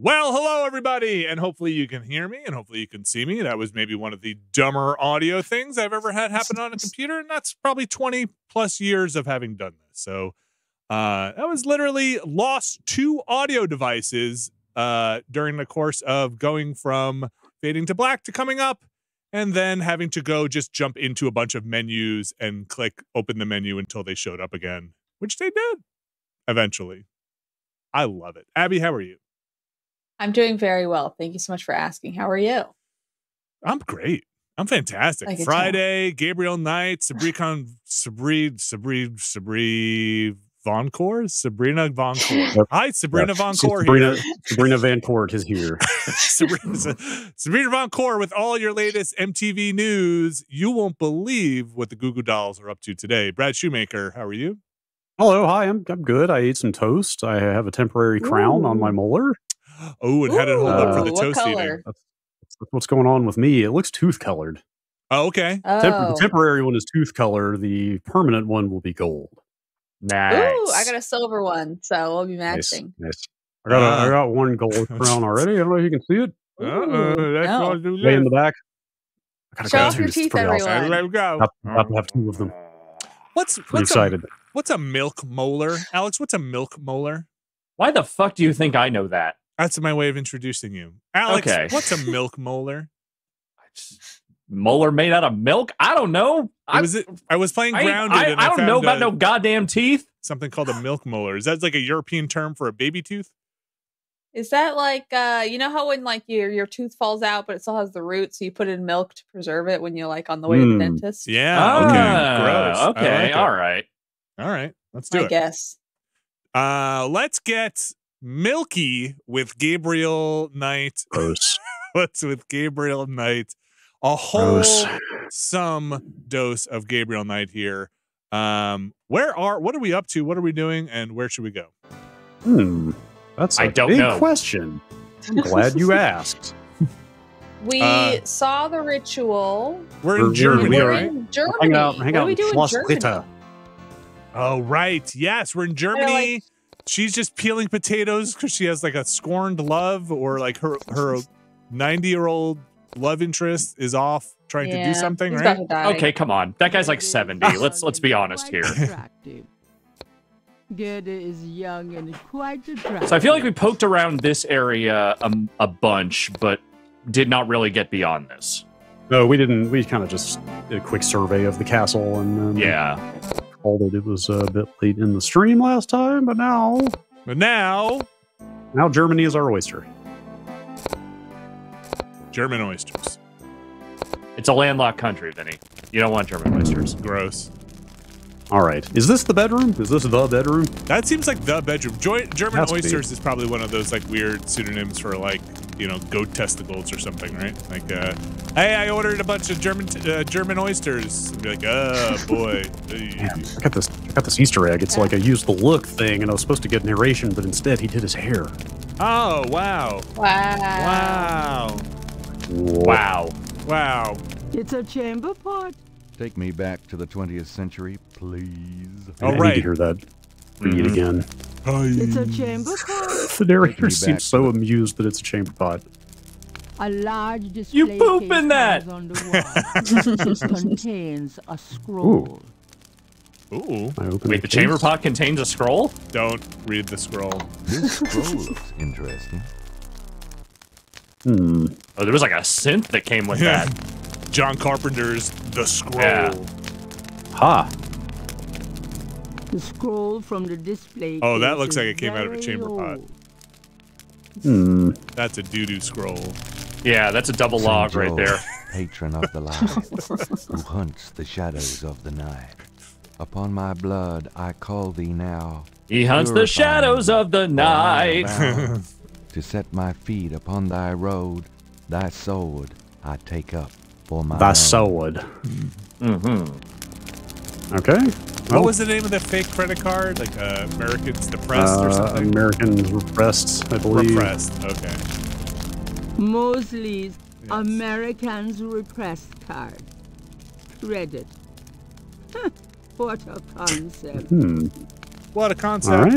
Well, hello, everybody, and hopefully you can hear me and hopefully you can see me. That was maybe one of the dumber audio things I've ever had happen on a computer, and that's probably 20 plus years of having done this. So uh, that was literally lost two audio devices uh, during the course of going from fading to black to coming up, and then having to go just jump into a bunch of menus and click open the menu until they showed up again, which they did eventually. I love it. Abby, how are you? I'm doing very well. Thank you so much for asking. How are you? I'm great. I'm fantastic. I can Friday, Gabriel Knight, Sabricon, Sabri, Sabri, Sabri Von Core, Sabrina Von Core. Hi, Sabrina Yep. Von Sabrina, here. Sabrina Van Court is here. Sabrina, Sabrina Von with all your latest MTV news. You won't believe what the Goo Goo Dolls are up to today. Brad Shoemaker, how are you? Hello, hi, I'm I'm good. I ate some toast. I have a temporary crown on my molar. Oh, and how did it hold up for Ooh, the what toast eating? color? That's, that's what's going on with me. It looks tooth colored. Oh, okay. Oh, Temp- the temporary one is tooth color. The permanent one will be gold. Nice. Ooh, I got a silver one, so we'll be matching. nice. I got a, Ah. I got one gold crown already. I don't know if you can see it. Uh-oh, Ooh, that's no. what do Way in the back. I got a Show gold off your teeth, pretty awesome. everyone. There we go. About, about to have two of them. What's Pretty what's a, what's a milk molar? Alex, what's a milk molar? Why the fuck do you think I know that? That's my way of introducing you. Alex, Okay. what's a milk molar? Molar made out of milk? I don't know. I I, was I was playing I, grounded I, and I I, don't found know about a- no goddamn teeth. something called a milk molar. Is that like a European term for a baby tooth? Is that like uh you know how when like your your tooth falls out but it still has the root, so you put in milk to preserve it when you're like on the way to Mm. the dentist? Yeah. Ah, okay. Gross. Okay. like it. all right. All right. Let's do I it. I guess. Uh, let's get milky with Gabriel Knight. Gross. What's with Gabriel Knight? A whole Gross. some dose of Gabriel Knight here. Um, where are what are we up to? What are we doing? And where should we go? Hmm. That's a I don't big know. question. I'm glad you asked. We Uh, saw the ritual. We're We're- in we're- Germany, we We're are- right? in Germany. Hang out, hang what out do we in do in Schloss Germany? Ritter. Oh, right. Yes, we're in Germany. She's just peeling potatoes because she has like a scorned love, or like her her ninety year old love interest is off trying to do something, he's right? about to die. Okay, come on. That guy's like 70. Let's let's be honest here. Gerda is young and quite attractive. So I feel like we poked around this area a, a bunch, but did not really get beyond this. No, we didn't. We kind of just did a quick survey of the castle and then Yeah. Called it. It was a bit late in the stream last time, but now, But now, now Germany is our oyster. German oysters. It's a landlocked country, Vinny. You don't want German oysters. Gross. All right, is this the bedroom? Is this the bedroom? That seems like the bedroom. Joy, German Has oysters is probably one of those like weird pseudonyms for like you know goat testicles or something, right? Like, uh, hey, I ordered a bunch of German t- uh, German oysters. And be like, oh boy. Man, I got this. I got this Easter egg. It's like a use the look thing, and I was supposed to get narration, but instead he did his hair. Oh wow, Wow. wow, Wow. wow. It's a chamber pot. Take me back to the 20th century, please. All I need right. to hear that. Read Mhm. again. It's a chamber pot. The narrator seems so the- amused that it's a chamber pot. A large display poop case in that. on the wall. it contains a scroll. Ooh, I open Wait, the chamber pot contains a scroll? don't read the scroll. This scroll looks interesting. Hmm. Oh, there was like a synth that came with Yeah. that. John Carpenter's The Scroll. Yeah. Ha. The scroll from the display. Oh, that looks like it came out of a very chamber pot. Hmm. That's a doo doo scroll. Yeah, that's a double log Saint right there. Patron of the light, who hunts the shadows of the night. Upon my blood I call thee now. He hunts the shadows of the for I am night. to set my feet upon thy road, thy sword I take up for my Thy sword. Mm-hmm. Okay. What Well, was the name of the fake credit card? Like uh, Americans Depressed or uh, something? Americans repressed, I believe. Repressed. Okay. Mosley's Yes. Americans Repressed card. Credit. what a concept. Hmm. What a concept. All right.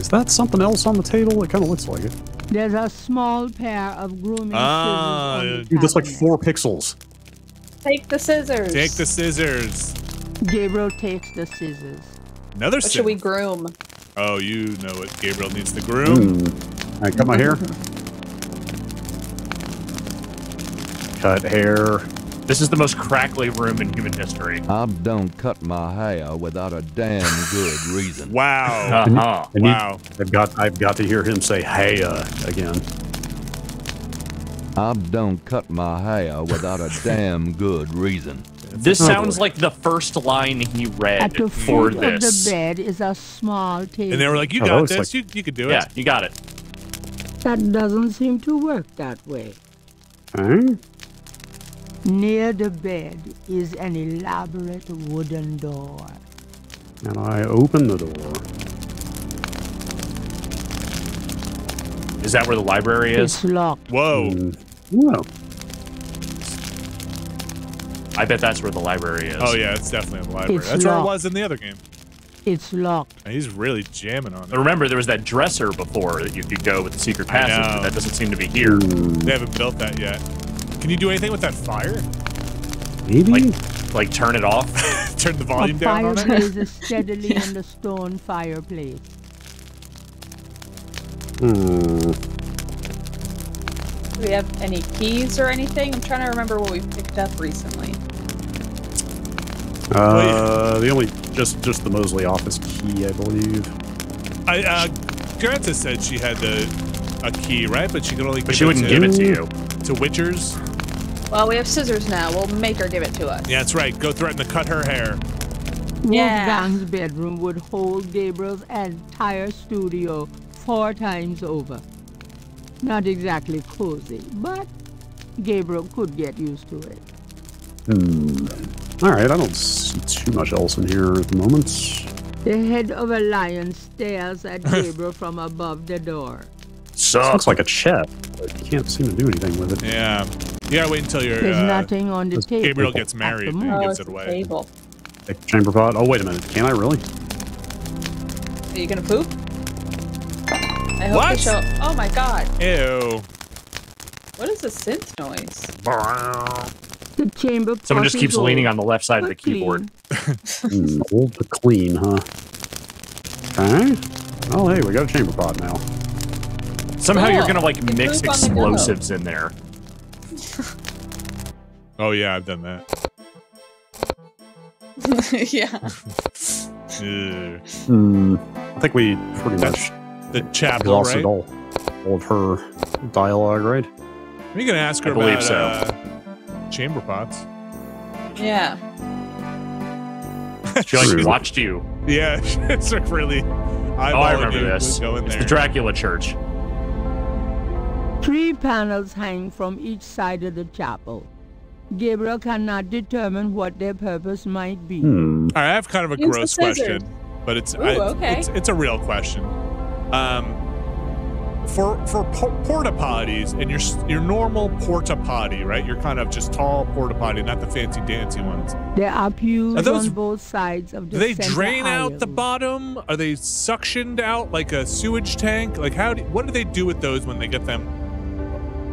Is that something else on the table? It kind of looks like it. There's a small pair of grooming Ah, scissors Dude, that's like four pixels. Take the scissors. Take the scissors. Gabriel takes the scissors. Another What should we groom? Oh, you know what Gabriel needs to groom. Hmm. I cut my hair. Cut hair. This is the most crackly room in human history. I don't cut my hair without a damn good reason. Wow. Uh-huh. I need- wow. I've got I've got to hear him say "hey" uh, again. I don't cut my hair without a damn good reason. This Oh, sounds like the first line he At read the for foot of this. the bed is a small table. And they were like, "You Oh, got looks this. like- you you could do it." Yeah, you got it. That doesn't seem to work that way. Okay. Near the bed is an elaborate wooden door. And I open the door. Is that where the library is? It's locked. Whoa. Mm. Well, I bet that's where the library is. Oh yeah, it's definitely in the library. It's That's where it was in the other game. It's locked. And he's really jamming on it. Remember, there was that dresser before that you could go with the secret passage, but that doesn't seem to be here. They haven't built that yet. Can you do anything with that fire? maybe. Like, like turn it off. Turn the A volume down fire on it. fire blazes steadily in the stone fireplace. Hmm. Do we have any keys or anything? I'm trying to remember what we picked up recently. Uh, the only just just the Mosley office key, I believe. I uh, Granta said she had the a key, right? But she could only. But give she it wouldn't to, give it to you. to Witchers. Well, we have scissors now. We'll make her give it to us. Yeah, that's right. Go threaten to cut her hair. Yeah. Wolfgang's bedroom would hold Gabriel's entire studio four times over. Not exactly cozy, but Gabriel could get used to it. Hmm. All right, I don't see too much else in here at the moment. The head of a lion stares at Gabriel from above the door. This looks like a chest, but you can't seem to do anything with it. Yeah. You gotta wait until your There's uh, nothing on the table. Gabriel gets married and moment. Oh, gives it away. table. Take chamber pot. Oh, wait a minute. Can I really? Are you gonna poop? I hope What? show. Oh my god! Ew. What is the synth noise? The chamber Someone just keeps leaning on the left side of the clean. keyboard. Hmm, old but clean, huh? Okay. Oh, hey, we got a chamber pot now. Somehow you're gonna like You mix poop the explosives in there. Oh yeah, I've done that. yeah. Ew. Hmm. I think we pretty That's much The chapel, exhausted right? all, all of her dialogue, right? Are you gonna ask her I believe about so. uh, chamber pots? Yeah. She like True. watched you. Yeah, it's like really. Oh, I remember this. It's there. the Dracula Church. Three panels hang from each side of the chapel. Gabriel cannot determine what their purpose might be. Hmm. All right, I have kind of a Use gross question, but it's Ooh, I- okay. it's it's a real question. Um, for for po- porta potties and your your normal porta potty, right? You're kind of just tall porta potty, not the fancy dancy ones. There are pews Are those- on both sides of the Do they center drain out the bottom? Are they suctioned out like a sewage tank? Like how? Do, what do they do with those when they get them?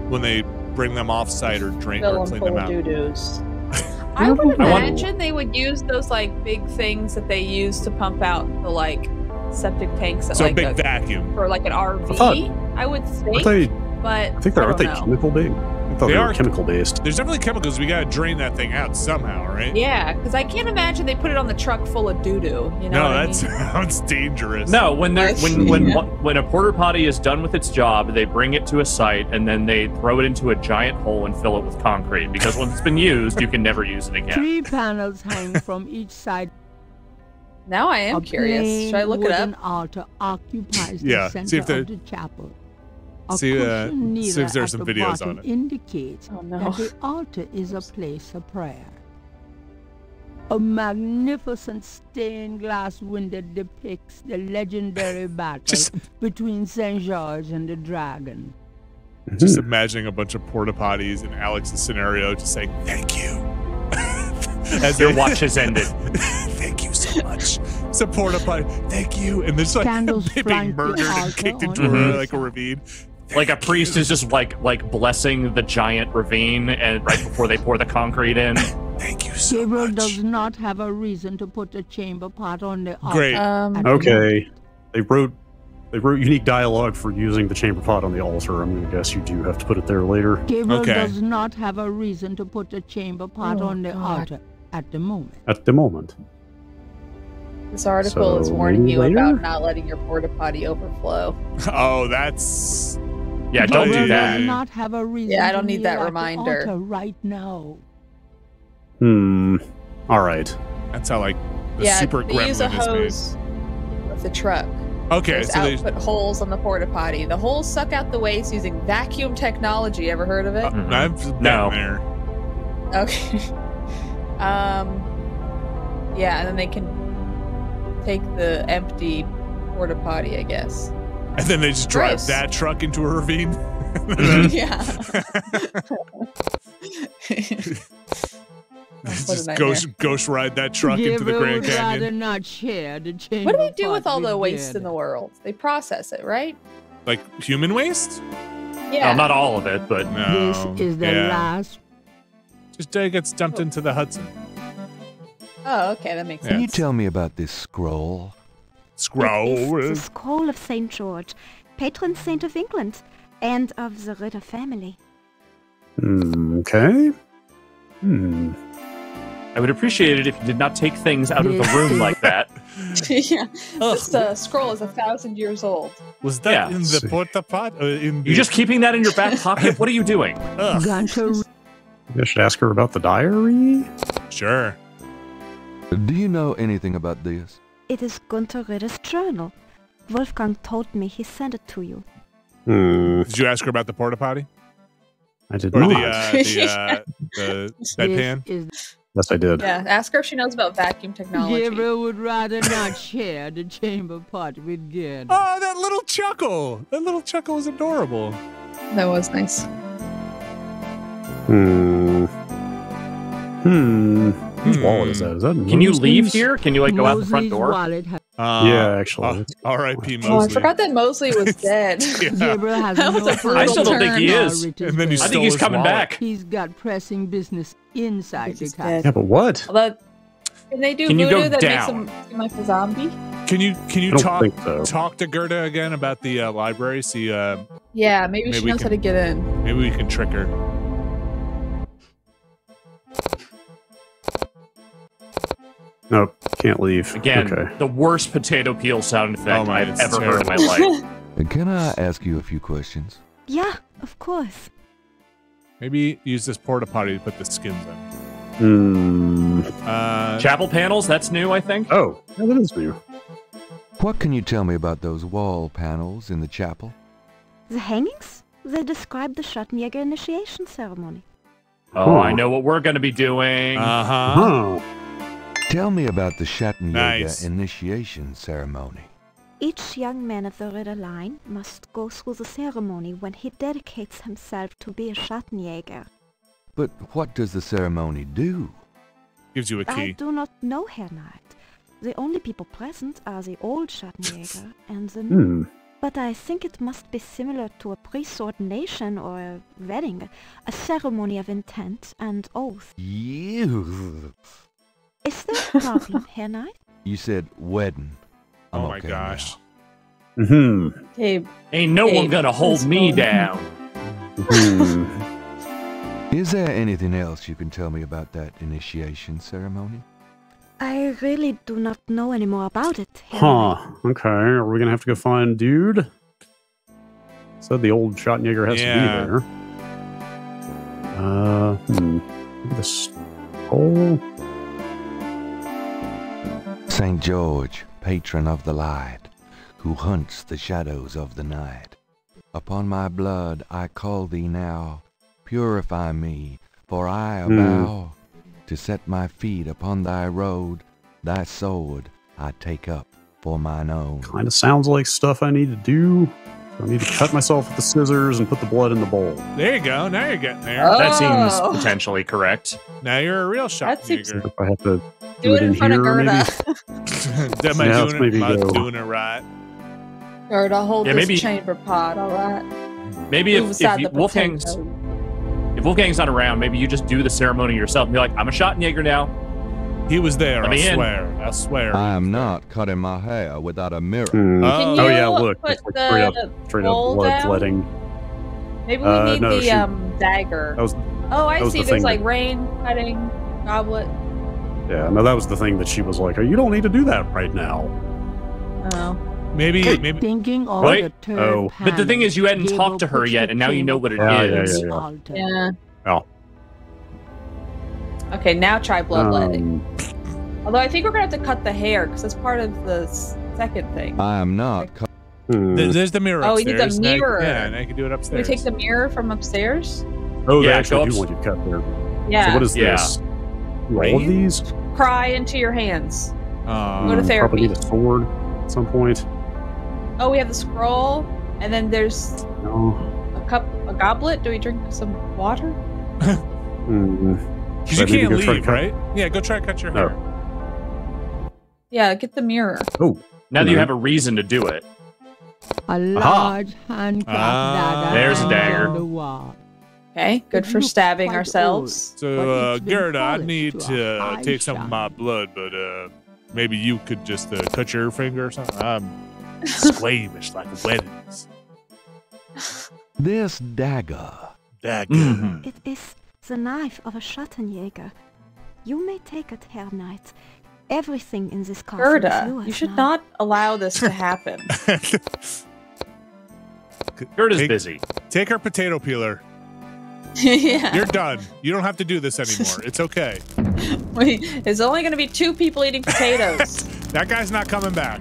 When they bring them off site or drain Fill or clean them out? doo doos. I I would don't know. imagine they would use those like big things that they use to pump out the like septic tanks at So a big a, vacuum. for like an RV. thought- I would Aren't think, but I think they're I aren't they don't know. chemical based? I thought They they, are- were chemical based. There's definitely chemicals. We gotta drain that thing out somehow, right? Yeah, because I can't imagine they put it on the truck full of doo doo. You know no, what I that mean? sounds dangerous. No, when they're when when Yeah. when a porter potty is done with its job, they bring it to a site and then they throw it into a giant hole and fill it with concrete. Because once it's been used, you can never use it again. Three panels hang from each side. Now I am a curious. Should I look it wooden up? altar occupies the Yeah, center see if of the chapel. A See, uh, see if there's some the videos on it. indicates Oh no. that the altar is a place of prayer. A magnificent stained glass window depicts the legendary battle Just- between Saint George and the dragon. Just Hmm. imagining a bunch of porta potties in Alex's scenario, just saying thank you. As Your they- watch has ended. thank you so so much. It's a porta potty. Thank you. And there's like Candles being flank the murdered and kicked into on a, like a ravine. Like a priest is just like like blessing the giant ravine, and right before they pour the concrete in. Thank you so Gabriel much. does not have a reason to put the chamber pot on the altar. Great. Um, Okay. They wrote they wrote unique dialogue for using the chamber pot on the altar. I'm gonna guess you do have to put it there later. Gabriel Okay. does not have a reason to put the chamber pot Oh, on the God. altar at the moment. At the moment. this article is warning you later? about not letting your porta potty overflow. Oh, that's Yeah, don't do Gabriel that. does not have a reason. Yeah, I don't need that at the reminder. right now. Hmm. Alright. that's how like the yeah, super they use a gremlin is made. hose with the truck. Okay, There's so they output holes on the porta potty. The holes suck out the waste using vacuum technology. Ever heard of it? uh, Mhm. I've been No. there. Okay. um. Yeah, and then they can take the empty porta potty, I guess. And then they just drive Gross. that truck into a ravine. yeah. Just What a nightmare. ghost ghost ride that truck into the Grand would rather Canyon. not share the chamber what do they do with all the waste Gabriel. in the world? They process it, right? Like human waste? Yeah. Well, not all of it, but No. This is the yeah. last Just uh, gets dumped into the Hudson. oh, okay, that makes Yeah. Can you tell me about this scroll? Scroll. It is the scroll of St. George, patron saint of England and of the Ritter family. Hmm. Okay. Hmm. I would appreciate it if you did not take things out of the room like that. yeah. Ugh. This uh, scroll is a thousand years old. Was that Yeah. in the porta pot? Uh, in You just keeping that in your back pocket? What are you doing? Ugh, I should ask her about the diary. sure. Do you know anything about this? It is Gunther Ritter's journal. Wolfgang told me he sent it to you. Hmm. Did you ask her about the porta potty I did or not. the uh, the uh, the bedpan? This is yes, I did. Yeah, ask her if she knows about vacuum technology. Gabriel would rather not share the chamber pot with Gerd. Oh, that little chuckle! That little chuckle was adorable. That was nice. Hmm. Hmm. Whose Hmm. wallet is that? Is that Can you leave here? Can you like go out the front door? wallet has Uh, Yeah, actually. uh, R.I.P. Mosley. Oh, I forgot that Mosley was dead. Yeah. Gabriel has That was no a I still don't think he is. And then he I think he's coming wallet. back. He's got pressing business inside the He's castle. Yeah, but what? Although, can they do Can voodoo that down? makes him seem like a zombie? Can you can you talk so. talk to Gerda again about the uh, library? See, uh, Yeah, maybe, Maybe she we knows how to get in. maybe we can trick her. Nope, can't leave. Again, Okay. the worst potato peel sound effect Oh my, I've it's ever heard in my life. Can I ask you a few questions? Yeah, of course. Maybe use this porta potty to put the skins in. Hmm. Uh, Chapel panels, that's new, I think. Oh, yeah, that is new. What can you tell me about those wall panels in the chapel? The hangings? They describe the Schattenjäger initiation ceremony. Oh, I know what we're going to be doing. uh huh. Huh. Tell me about the Schattenjäger Nice. initiation ceremony. Each young man of the Ritter line must go through the ceremony when he dedicates himself to be a Schattenjäger. But what does the ceremony do? Gives you a I key. I do not know, Herr Knight. The only people present are the old Schattenjäger and the new. Hmm. But I think it must be similar to a priest's ordination or a wedding, a ceremony of intent and oath. You. Is there a problem, Herr Knight? You said wedding. I'm Oh my okay gosh. Hmm. Gabe, Ain't no one going to hold me down. Hmm. Is there anything else you can tell me about that initiation ceremony? I really do not know any more about it, Herr huh. Knight. Okay. Are we gonna have to go find dude? Said the old Schattenjäger has Yeah. to be there. Uh. Hmm. Maybe This hole. St. George, patron of the light, who hunts the shadows of the night. Upon my blood I call thee now, purify me, for I Hmm. avow to set my feet upon thy road, thy sword I take up for mine own. Kind of sounds like stuff I need to do. I need to cut myself with the scissors and put the blood in the bowl. There you go. Now you're getting there. Oh. That seems potentially correct. Now you're a real shot That seems- If I have to Do it in front of here, maybe? Gerda. Am I Yeah, doing let's it? maybe Am I go. doing it right? Gerda, hold Yeah, this maybe- chamber pot, all right? Maybe Move if, if aside you, the Wolfgang's if Wolfgang's not around, maybe you just do the ceremony yourself and be like, I'm a shot in Jaeger now. He was there. Let I me in. swear. I swear. I am not cutting my hair without a mirror. Can Oh, you oh yeah, look, put it's like straight up, straight up blood down? Maybe we Uh, need no, the she- um dagger. That was oh, I that see. the There's like that- rain, cutting, goblet. yeah, no, that was the thing that she was like, oh, you don't need to do that right now. Oh, maybe, maybe. Thinking of Wait. the Oh. But the thing is, you hadn't panel, talked to her yet, and now you know what it Yeah, yeah, is. yeah, yeah. altar. yeah. Oh. Okay, now try bloodletting. Um, Although I think we're gonna have to cut the hair because that's part of the second thing. I am not cut. hmm. There- There's the mirror Oh, you need the upstairs. Now I- mirror. yeah, and I can do it Can we take the mirror from upstairs? Oh, they Yeah, actually do want you to cut there. Yeah. So what is Yeah. this? All of these? Cry into your hands. Um, Go to therapy. Probably need a sword at some point. Oh, we have the scroll, and then there's No. a cup, a goblet. Do we drink some water? Hmm. Because you can't go try to leave, right? Yeah, go try to cut your No. hair. Yeah, get the mirror. Oh, Now that you Mhm. have a reason to do it. A large handcraft Ah, dagger. There's a dagger. the. Okay, good for stabbing ourselves. but So, uh, it's Gerda, I need to to a uh, take some of my blood, but uh, maybe you could just uh, cut your finger or something. I'm squeamish like weddings. This dagger. Dagger. Mhm. It is the knife of a Schattenjäger. You may take it, Herr Knight. Everything in this castle is yours you should now. not allow this to happen. Gerda's Take- busy. Take her potato peeler. yeah. You're done. You don't have to do this anymore. It's okay. Wait, it's only going to be two people eating potatoes. That guy's not coming back.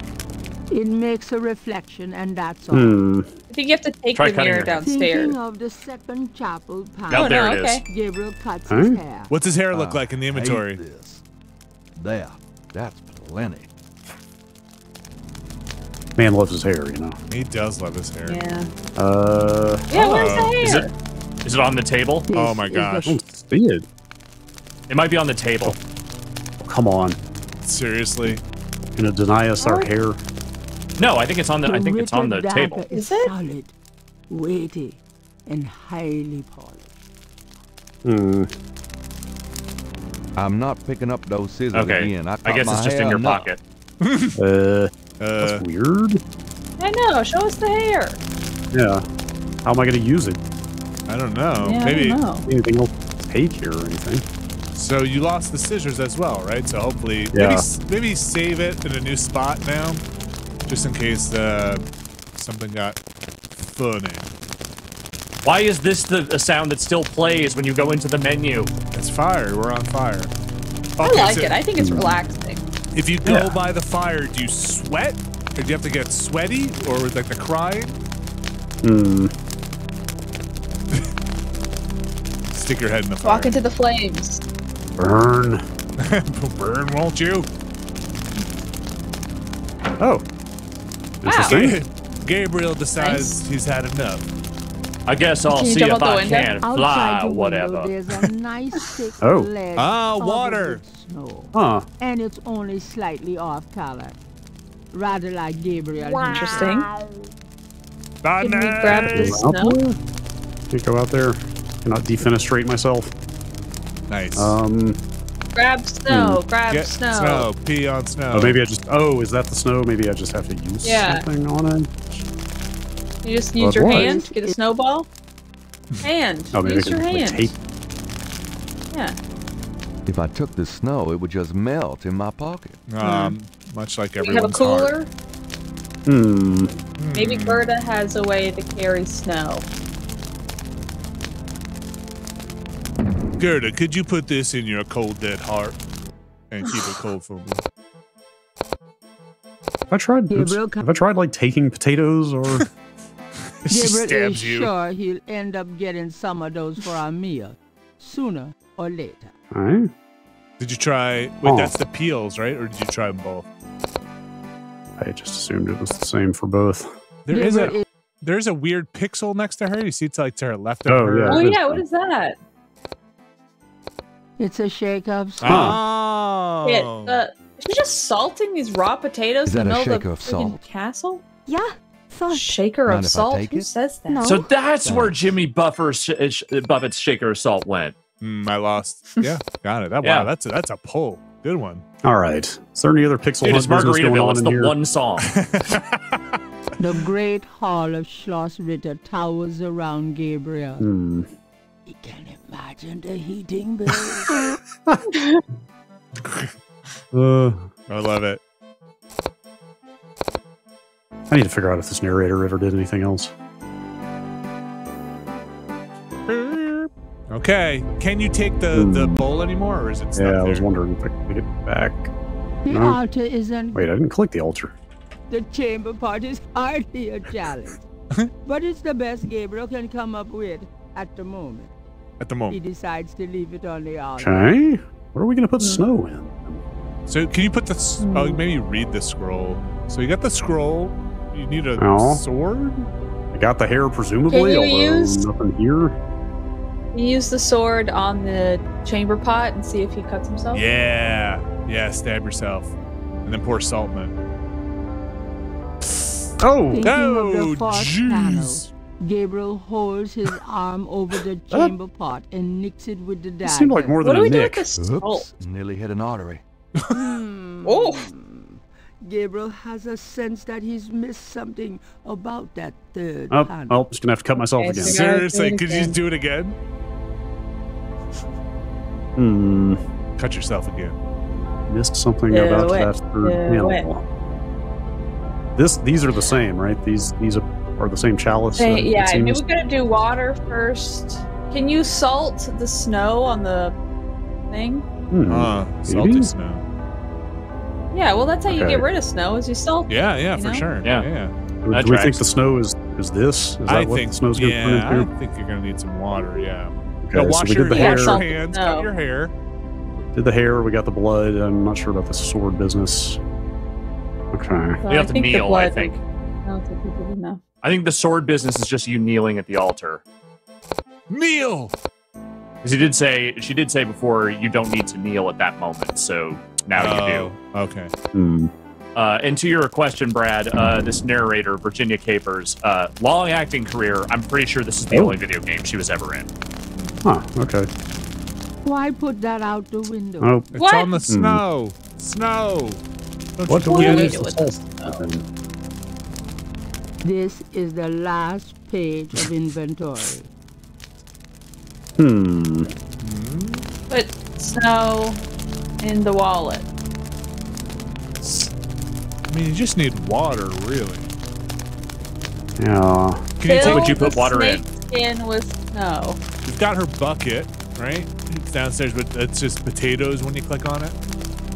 It makes a reflection, and that's all. Hmm. I think you have to take Try the mirror your hair. downstairs. Thinking of the second chapel Now panel, Oh, there no, it is. okay. Gabriel cuts Huh? his hair. What's his hair look like in the inventory? this. There. That's plenty. Man loves his hair, you know. He does love his hair. Yeah. Uh, Yeah, where's Oh. the Is it is it on the table? This Oh my gosh. I don't see it. It might be on the table. Oh, come on. Seriously. Gonna deny us our hair? No, I think it's on the I think it's on the table. dagger Is Is it? solid, weighty, and highly polished. Hmm. I'm not picking up those scissors Okay. again. I, I guess my it's just in your enough. pocket. Uh, Uh, that's weird. I know. Show us the hair. Yeah. How am I gonna use it? I don't know. yeah, Maybe. I don't know. Anything else to take here or anything? So you lost the scissors as well, right? So hopefully, Yeah. s- maybe save it in a new spot now, just in case uh, something got funny. Why is this the, the sound that still plays when you go into the menu? It's fire. We're on fire. I like so it. I think it's relaxing. if you go Yeah. by the fire, do you sweat, or do you have to get sweaty, or like the crying? Hmm. Stick your head in the fire. Walk into the flames. Burn. Burn, won't you? Oh. Wow. Interesting. Gabriel decides Nice. he's had enough. I guess I'll see if I window? can Outside fly, the window, whatever. there's a nice thick Oh. Ah, water. Huh. and it's only slightly off color, rather like Gabriel. Interesting. Bye, Can we grab night. this snow? there? Can't go out there. Cannot defenestrate myself. Nice. Um. Grab snow. Grab Get snow. snow. Pee on snow. Oh, maybe I just. Oh, is that the snow? Maybe I just have to use Yeah. something on it. You just use Well, your what? hand. Get a snowball. Hand. Oh, maybe use I your can like, hand. tape. Yeah. If I took the snow, it would just melt in my pocket. Um, much like everyone's. You have a cooler. Hmm. Maybe Hmm. Gerda has a way to carry snow. Gerda, could you put this in your cold dead heart and keep it cold for me? Have I tried? Gabriel, oops. have I tried like taking potatoes or? she Gabriel stabs is you. sure he'll end up getting some of those for our meal, sooner or later. All right. Did you try? Wait, Oh. that's the peels, right? Or did you try them both? I just assumed it was the same for both. There is Gabriel a there's a weird pixel next to her. You see, it's like to her left Oh, her. yeah. Oh yeah, what is that? It's a shake of salt. Oh, Yeah, uh, is just salting these raw potatoes Is in the that a middle of the shaker of salt? castle? Yeah, thought. Shaker Mind of salt? Who it? says that? No. So that's where Jimmy Buffer's sh- sh- Buffett's shaker of salt went. Mm, I lost. Yeah, got it. That Yeah. wow, that's a, that's a pull. Good one. All right. Is there any other pixel Dude, hunt it's business going Margaritaville. on It's in the here? one song. The great hall of Schloss Ritter towers around Gabriel. Hmm. You can imagine the heating bill. Uh, I love it. I need to figure out if this narrator ever did anything else. Okay, can you take the the bowl anymore, or is it stuck Hmm. Yeah, I was there? wondering if I could get it back. the No. altar isn't. Wait, I didn't click the altar. The chamber part is hardly a challenge. but it's the best Gabriel can come up with at the moment. at the moment. He decides to leave it on the altar. Okay. Where are we going to put hmm. snow in? So can you put the? s- Oh, maybe read the scroll. So you got the scroll. You need a Oh. sword. I got the hair, presumably, you although use- nothing here. You use the sword on the chamber pot and see if he cuts himself. Yeah, yeah. Stab yourself, and then pour salt in it. Oh, Thinking Oh, the jeez. Gabriel holds his arm over the chamber pot and nicks it with the dagger. This seemed like more What than do a we do with nick. Oops, nearly hit an artery. Hmm. Oh. Gabriel has a sense that he's missed something about that third Oh, panel. well, just gonna have to cut myself Okay, again. so- Seriously, it could you just do it again? Hmm, Cut yourself again. missed something Do about it. that third Do panel. This, these are the same, right? These, these are, are the same chalice. uh, yeah, maybe seems? we gotta do water first. Can you salt the snow on the thing? Hmm. Uh, maybe? salty snow. Yeah, well, that's how you get rid of snow is you salt. Yeah, yeah, You for know? sure. Yeah. yeah. Do that we think the snow is is this? Is that I what think the snow's going to yeah, turn I think you're gonna need some water. Yeah. Okay, Now so wash we your, did the Yeah, hair. wash your hands, snow. cut your hair. Did the hair? We got the blood. I'm not sure about the sword business. Okay. Well, You have to think the kneel, I think. I don't think we did enough. I think the sword business is just you kneeling at the altar. Kneel. Because he did say, she did say before, you don't need to kneel at that moment. So now you do. Oh, Okay. Hmm. Uh, and to your question, Brad, uh, this narrator, Virginia Capers, uh, long acting career. I'm pretty sure this is the Oh. only video game she was ever in. Huh. Okay. Why put that out the window? Oh, It's What? on the snow. Snow. Don't what do you we get do this? is the last page of inventory. Hmm. Put snow in the wallet. I mean, you just need water, really. Yeah. Can you Fill take? would you put water in? snake Skin with snow. You've got her bucket, right? It's downstairs, but it's just potatoes when you click on it.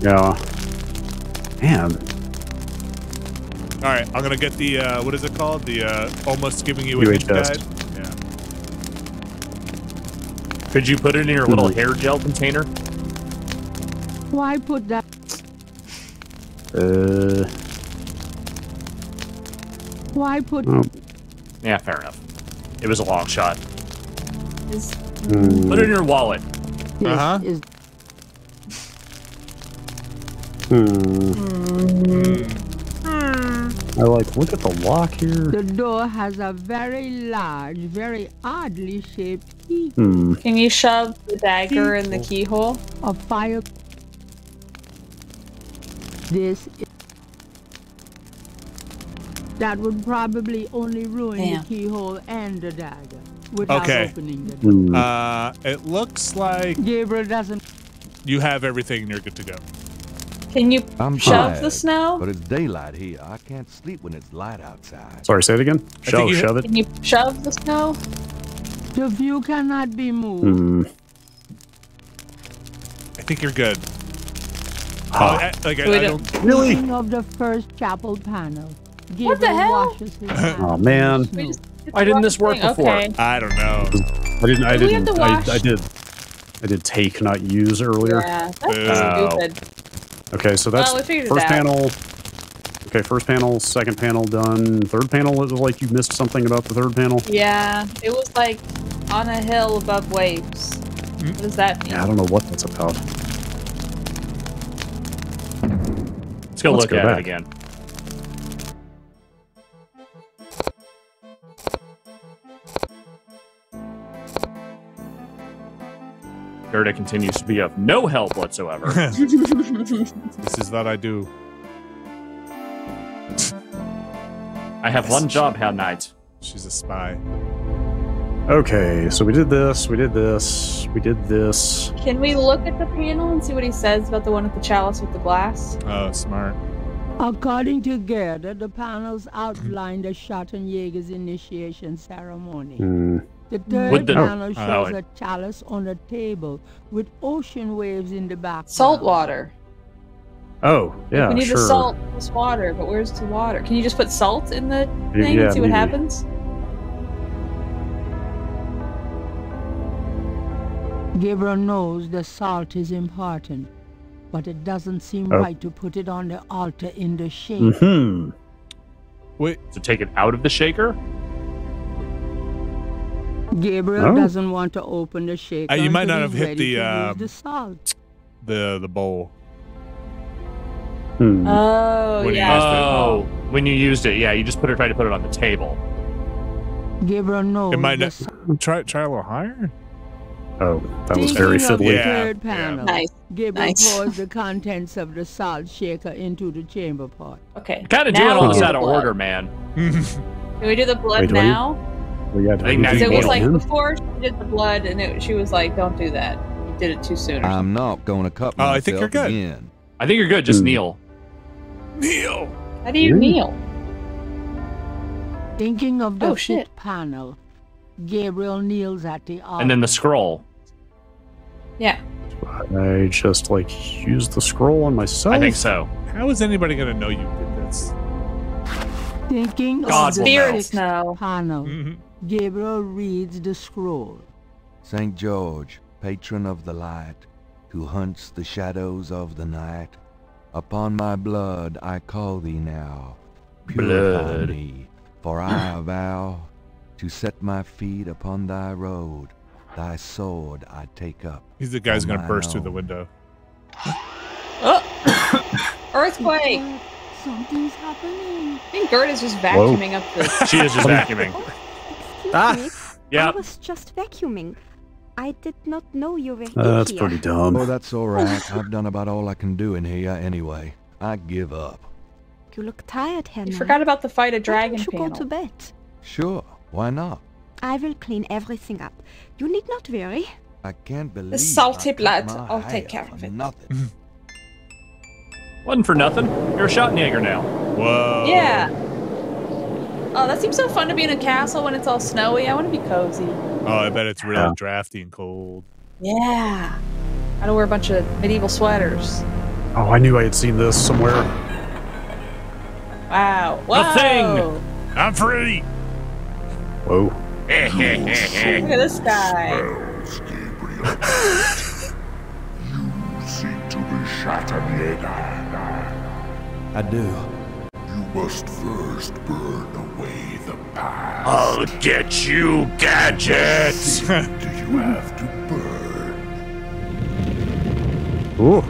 Yeah. Man. All right, I'm gonna get the uh, what is it called? The uh, almost giving you a hint guide. Yeah. Could you put it in your little Mhm. hair gel container? Why put that? Uh. Why put Oh. Yeah, fair enough. It was a long shot. Is Hmm. Put it in your wallet. Uh-huh. Is Hmm. I like. Look at the lock here. the door has a very large, very oddly shaped key. Hmm. can you shove the dagger in the keyhole? A fire. This. Is, that would probably only ruin Damn. the keyhole and the dagger without Okay. opening the door. Hmm. Uh, it looks like Gabriel doesn't. you have everything and you're good to go. Can you I'm shove tired, the snow? But it's daylight here. I can't sleep when it's light outside. Sorry. Say it again. Shove. you- Shove it. Can you shove the snow? The view cannot be moved. Hmm. I think you're good. Oh, Ah. I, like I, I don't- don't. Really? Of the first chapel panel. Gabriel What the hell? washes his hands Oh, man. Why didn't this work Thing, before? Okay. I don't know. I didn't. I Do we have didn't. I. I did. I did take, not use earlier. Yeah, that's Oh. stupid. Okay, so that's Well, we first panel. Okay, first panel, second panel done. Third panel it was like you missed something about the third panel. Yeah, it was like on a hill above waves. Hmm? What does that mean? Yeah, I don't know what that's about. go Let's go look go at back. it again. Gerda continues to be of no help whatsoever. this is what I do. I have one job, Herr Knight. She's a spy. Okay, so we did this, we did this, we did this. Can we look at the panel and see what he says about the one with the chalice with the glass? Oh, smart. According to Gerda, the panels outline the Schattenjäger's initiation ceremony. Hmm. The third the- panel Oh, shows it- a chalice on a table with ocean waves in the background. Salt water. Oh, yeah, we need sure. the salt plus water, but where's the water? Can you just put salt in the thing yeah, and see what maybe. happens? Gabriel knows the salt is important, but it doesn't seem Oh. right to put it on the altar in the shape. Hmm. Wait, To take it out of the shaker? Gabriel Oh. doesn't want to open the shaker. Uh, you might not have hit the, to use um, the salt. the the bowl. Hmm. Oh, When yeah. Oh, when you used it, yeah, you just put it, tried to put it on the table. Gabriel no. It might not. Try try a little higher. oh, that was very Thinking of the fiddly. Yeah, third yeah. panel. Nice. Gabriel Nice. pours the contents of the salt shaker into the chamber pot. Okay. Kind of doing all this out of order, man. Can we do the blood Wait, now? Well, yeah, do I think need that's to So it was like before she did the blood, and it, she was like, "Don't do that. You did it too soon." I'm not gonna cut Oh, I think you're good. again. I think you're good. Just Hmm. kneel. Neil. How do you Hmm. kneel? Thinking of the Oh, shit. panel, Gabriel kneels at the altar. And then the scroll. Yeah. I just like use the scroll on myself. I think so. How is anybody gonna know you did this? Thinking God of the will know. Spirits sixth know. panel, Mhm. Gabriel reads the scroll. Saint George, patron of the light, who hunts the shadows of the night, upon my blood I call thee now. Purify Blood. me, for I vow to set my feet upon thy road. Thy sword I take up. He's the guy's gonna my, burst through the window. Oh! Earthquake! Something's happening. I think Gerda's just vacuuming up the. She is just vacuuming. Excuse Ah. me. I was just vacuuming. I did not know you were in Uh, that's pretty dumb. Oh, that's all right. I've done about all I can do in here anyway. I give up. You look tired, Henry. You forgot about the fight a Why dragon don't you panel. go to bed? Sure, why not? I will clean everything up. You need not worry. I can't believe the salty I blood. my I'll take care of it. Nothing. Wasn't for nothing. You're a Schattenjäger now. Whoa. Yeah. Oh, that seems so fun to be in a castle when it's all snowy. I want to be cozy. Oh, I bet it's really Yeah. drafty and cold. Yeah. I don't wear a bunch of medieval sweaters. Oh, I knew I had seen this somewhere. Wow. Wow. thing. I'm free. Whoa. Look at this guy. seem to be Schattenjäger. I do. You must first burn away the past. I'll get you, gadgets. Do you have to burn? Ooh.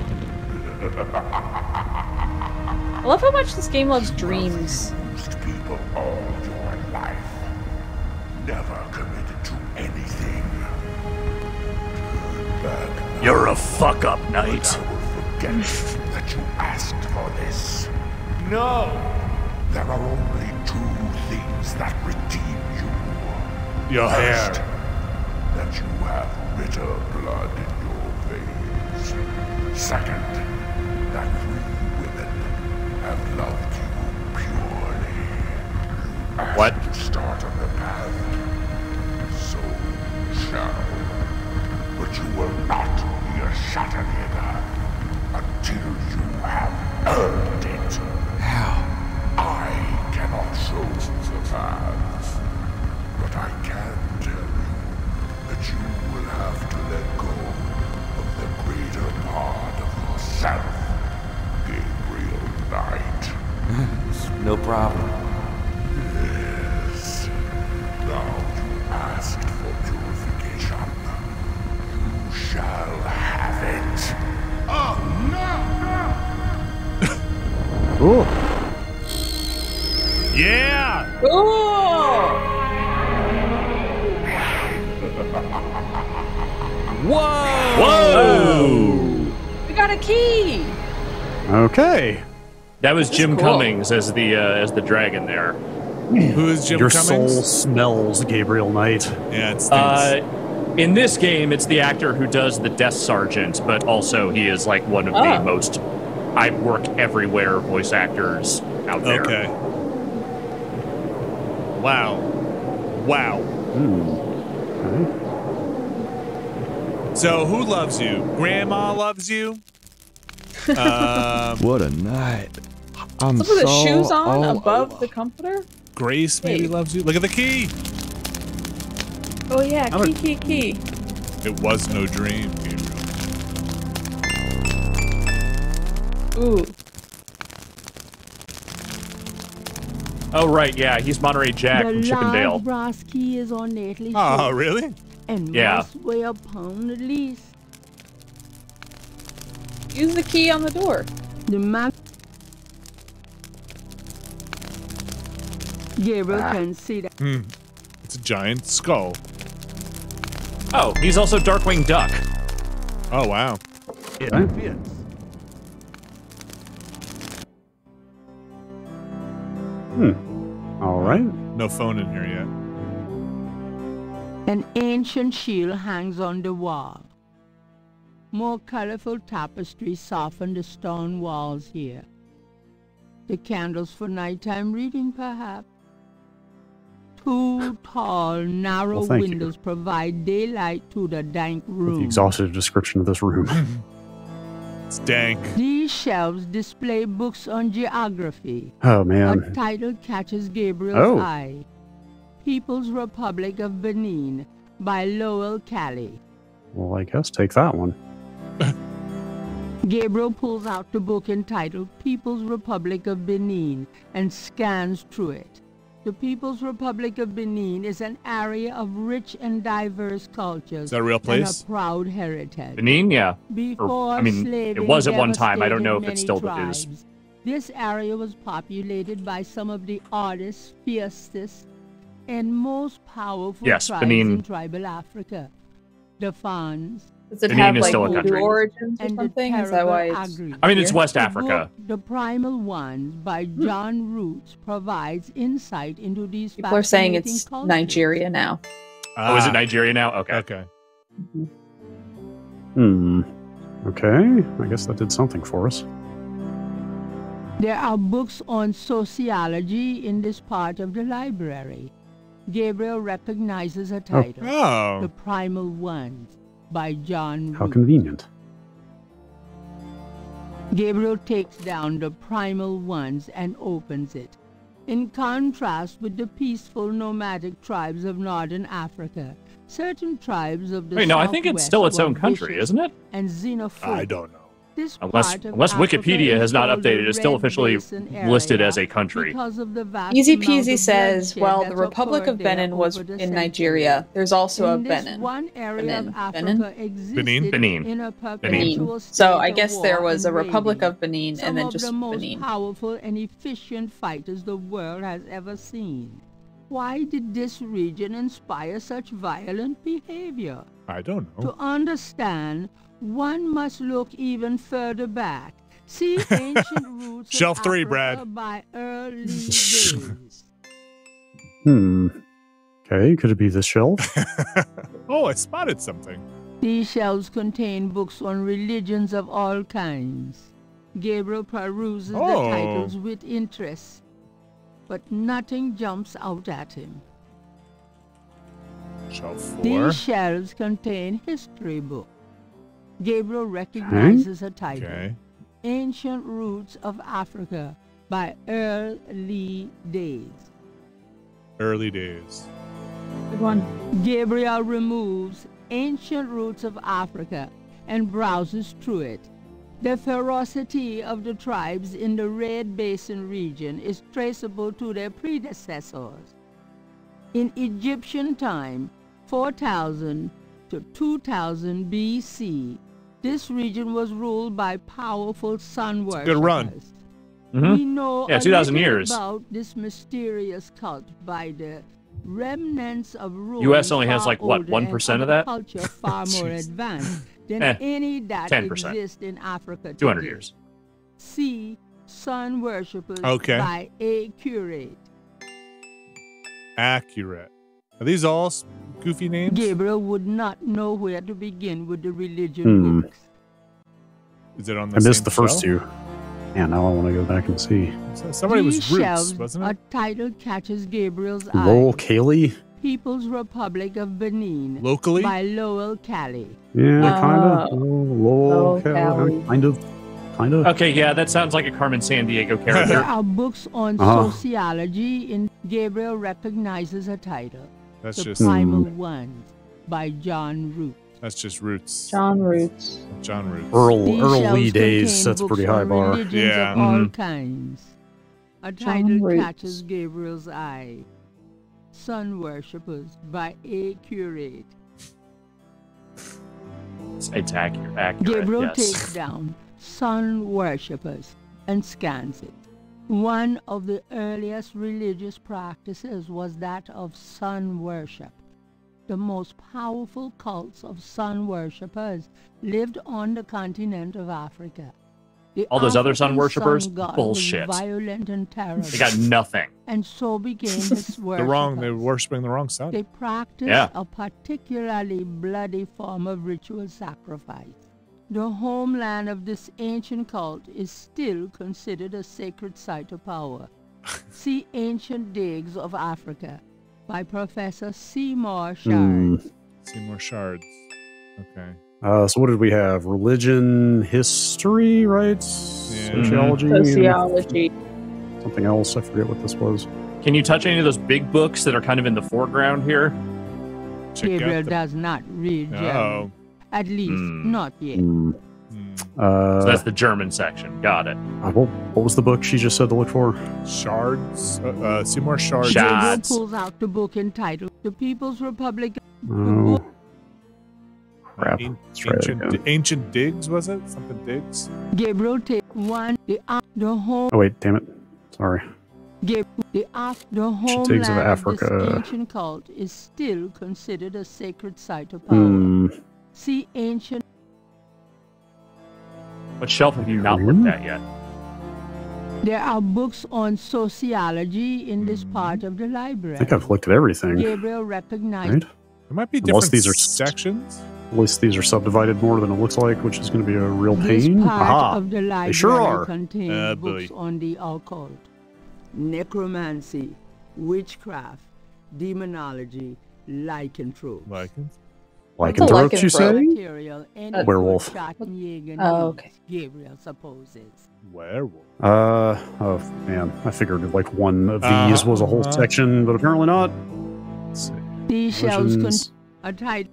I love how much this game loves dreams. Used people all your life. Never committed to anything. Turn back. You're a fuck up, knight. I will forget that you asked for this. No! There are only two things that redeem you. Your First, hair. that you have Ritter blood in your veins. Second, that three women have loved you purely. You asked What? to start on the path. So shall. But you will not be a Schattenjäger until you have earned it. How? I cannot show you the path, but I can tell you that you will have to let go of the greater part of yourself, Gabriel Knight. No problem. Yes. Now you asked for purification. You shall have it. Oh, no! Ooh. Yeah. Ooh! Whoa. Whoa! We got a key! Okay. That was Jim cool. Cummings as the uh, as the dragon there. Who is Jim Cummings? Your Cummings? soul smells Gabriel Knight. Yeah, it's Uh, in this game, it's the actor who does the desk sergeant, but also he is like one of the Oh. most I work everywhere voice actors out there. okay. Wow. Wow. Hmm. Okay. So who loves you? Grandma loves you. um, What a night. I'm Look at the so shoes on all above over. the comforter. Grace maybe Hey. loves you. Look at the key. Oh yeah, I'm a- key, key, key. It was no dream, Gabriel. Ooh. Oh right, yeah, he's Monterey Jack the from Chip 'n Dale. large brass key is ornately Oh, shaped really? and Yeah. must weigh a pound at least. Use the key on the door. The man. Gabriel Ah. can see that. Hmm. It's a giant skull. Oh, he's also Darkwing Duck. Oh, wow. It Okay. fits. Hmm. All right. No phone in here yet. An ancient shield hangs on the wall. More colorful tapestries soften the stone walls here. The candles for nighttime reading, perhaps. Two tall, narrow Well, thank you. windows provide daylight to the dank room. The room. exhaustive description of this room. It's dank. These shelves display books on geography. Oh man. A man. title catches Gabriel's Oh. eye. People's Republic of Benin by Lowell Cali. Well, I guess take that one. Gabriel pulls out the book entitled People's Republic of Benin and scans through it. The People's Republic of Benin is an area of rich and diverse cultures Is that a real and a proud heritage. Benin, yeah. Before I mean, it was at one time. I don't know if it still many is. tribes, This area was populated by some of the oddest, fiercest, and most powerful Yes, tribes Benin. in tribal Africa. The Fans Does it Benin have is like still a country. origins or something? Is that why it's? I mean, it's here? West The Africa. book, The Primal Ones by John Roots provides insight into these People are saying it's cultures. Nigeria now. Oh, is it Ah, Nigeria now? Okay. Okay. Hmm. Okay. I guess that did something for us. There are books on sociology in this part of the library. Gabriel recognizes a title, The Oh. Primal Ones by John How Root. convenient. Gabriel takes down the Primal Ones and opens it. In contrast with the peaceful nomadic tribes of northern Africa, certain tribes of the Wait, no, I think it's still its own country, vicious isn't it? And xenophobic. I don't know. This Unless unless Africa Wikipedia has not updated, it's still officially listed as a country. because of the vast Easy Peasy says, bloodshed well, the Republic of Benin was the in. Nigeria. There's also a In this Benin. one area Benin. of Benin? Benin? Benin. Benin. So I guess there was a Republic of Benin Some and then of the most Benin. powerful and efficient fighters the world has ever seen. Why did this region inspire such violent behavior? I don't know. To understand, one must look even further back. See ancient roots Shelf three, Brad. by early days. Hmm. Okay. Could it be this shelf? oh, I spotted something. These shelves contain books on religions of all kinds. Gabriel peruses Oh. the titles with interest, but nothing jumps out at him. Shelf four. These shelves contain history books. Gabriel recognizes a title. Okay. Ancient Roots of Africa by Earl Lee Days. Early days. Good one. Gabriel removes Ancient Roots of Africa and browses through it. The ferocity of the tribes in the Red Basin region is traceable to their predecessors. In Egyptian time, 4000 to 2000 BC, this region was ruled by powerful sun worshippers. good run. Mhm. We know Yeah, 2,000 years. about this mysterious cult by the remnants of ruins US only has, like, what, 1% of that? culture far more advanced than Eh, any that 10%. exist in Africa 200 years. See Sun Worshippers Okay. by A. Curate. Accurate. Are these all s- goofy names? Gabriel would not know where to begin with the religion Hmm. books. Is it on the I missed same the first shelf? two. Yeah, now I want to go back and see. So- Somebody was These Roots, shelves, wasn't a title catches Gabriel's Lowell eye. Cayley? People's Republic of Benin Locally? by Lowell Cali. Yeah, kind of. Oh. Lowell Lowell Cayley. Cayley. Kind of. Kind of. Okay, yeah, that sounds like a Carmen Sandiego There character. are books on Uh-huh. sociology in Gabriel recognizes a title. That's the just Primal Hmm. Ones by John Root. that's just Roots. John Roots. John Roots. Earl, These Earl days, contain that's a pretty high bar. Yeah. of all Mhm. kinds. A John title Roots. catches Gabriel's eye. Sun Worshippers by A. Curate. It's, it's accurate. accurate Gabriel yes. takes down Sun Worshippers and scans it. One of the earliest religious practices was that of sun worship. The most powerful cults of sun worshippers lived on the continent of Africa. The All those other sun worshippers? god Bullshit. violent and terrible. They got nothing. and so began his worship. They're wrong. they were worshiping the wrong sun. They practiced Yeah. a particularly bloody form of ritual sacrifice. The homeland of this ancient cult is still considered a sacred site of power. See Ancient Digs of Africa by Professor Seymour Hmm. Shard. Seymour Shards. Okay. Uh, so what did we have? Religion, history, right? Sociology, Sociology. something else. I forget what this was. Can you touch any of those big books that are kind of in the foreground here? Check Gabriel the. does not read German. Oh. At least, Hmm. not yet. Hmm. Uh, So that's the German section. Got it. uh, what, what was the book she just said to look for? Shards. Uh, uh, Seymour Shards. Shard. Gabriel pulls out the book entitled The People's Republic Oh, crap. An- Let's try that ancient, again. ancient digs was it? Something digs. Gabriel take one the uh, the home Oh wait, damn it. Sorry. gave the af- the Ancient digs homeland of of, this Africa. ancient cult is still considered a sacred site of power. Hmm. See ancient What shelf have you not looked at yet? there are books on sociology in this Hmm. part of the library. I think I've looked at everything. Gabriel recognized Right? There might be Unless different these are- sections. At least these are subdivided more than it looks like, which is going to be a real this pain. part Aha! of the library sure are. contains Ah, books boy. on the occult, necromancy, witchcraft, demonology, lycanthrope. Like Lycanthrope, you say? material any Werewolf. Oh, okay. Gabriel supposes. werewolf. Uh, oh man, I figured like one of these Uh-huh, was a whole uh-huh. section, but apparently not. Let's see. These shelves con- Religions. a title.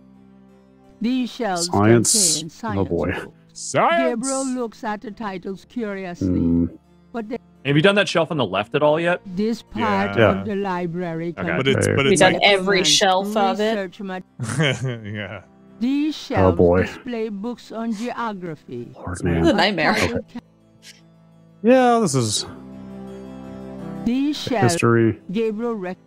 These shelves Science. contain Oh, boy. books. Science. Gabriel looks at the titles curiously, Hmm. but the, Have you done that shelf on the left at all yet? this part Yeah. of the library Okay. But it's but We've it's done every shelf of it. research mat- yeah. These oh, shelves oh boy. display books on geography. Lord, It's a man. nightmare. Title ca- Yeah, this is These shelves, history. Gabriel rec-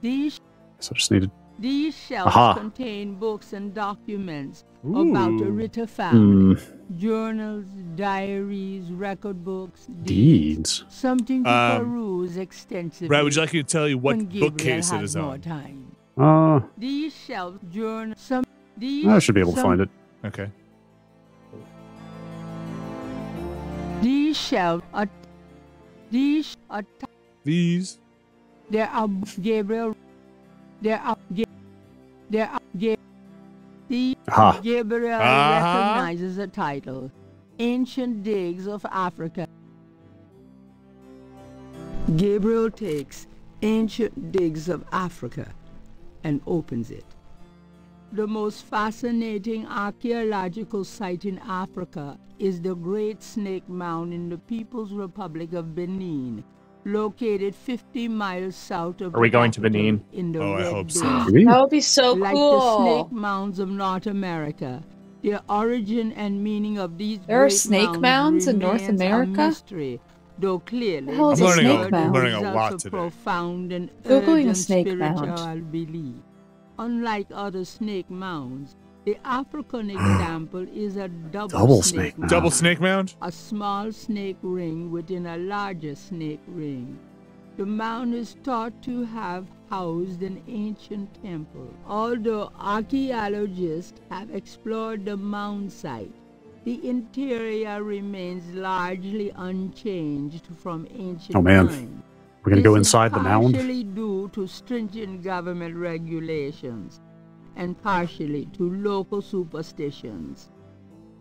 These So I just needed. These shelves Aha. contain books and documents about the Ooh. Ritter family, Hmm. journals, diaries, record books, Deeds. Something to Um, peruse extensively. Brad, would you like me to tell you what bookcase it has is more on? Time. Uh, These shelves, journals, some. These I should be able to find it. Okay. These shelves are. These are. t- These. There are Gabriel. There are. Ga- There are. Ga- These Aha. Gabriel Uh-huh. recognizes the title Ancient Digs of Africa. Gabriel takes Ancient Digs of Africa and opens it. The most fascinating archaeological site in Africa is the Great Snake Mound in the People's Republic of Benin, located 50 miles south of Are we the going to Benin? In the Oh, I hope so. Basin. That would be so Like the cool. snake mounds of North America, the origin and meaning of these There are snake mounds in North America? mystery, Though clearly, hell is this a snake word mound? Learning a lot today. profound and Googling a snake mound. belief. Unlike other snake mounds, the African example is a double, Double snake, snake mound. Double snake mound? a small snake ring within a larger snake ring. The mound is thought to have housed an ancient temple. Although archaeologists have explored the mound site, the interior remains largely unchanged from ancient Oh, man. times. We're gonna go This is inside the mound. Partially due to stringent government regulations and partially to local superstitions.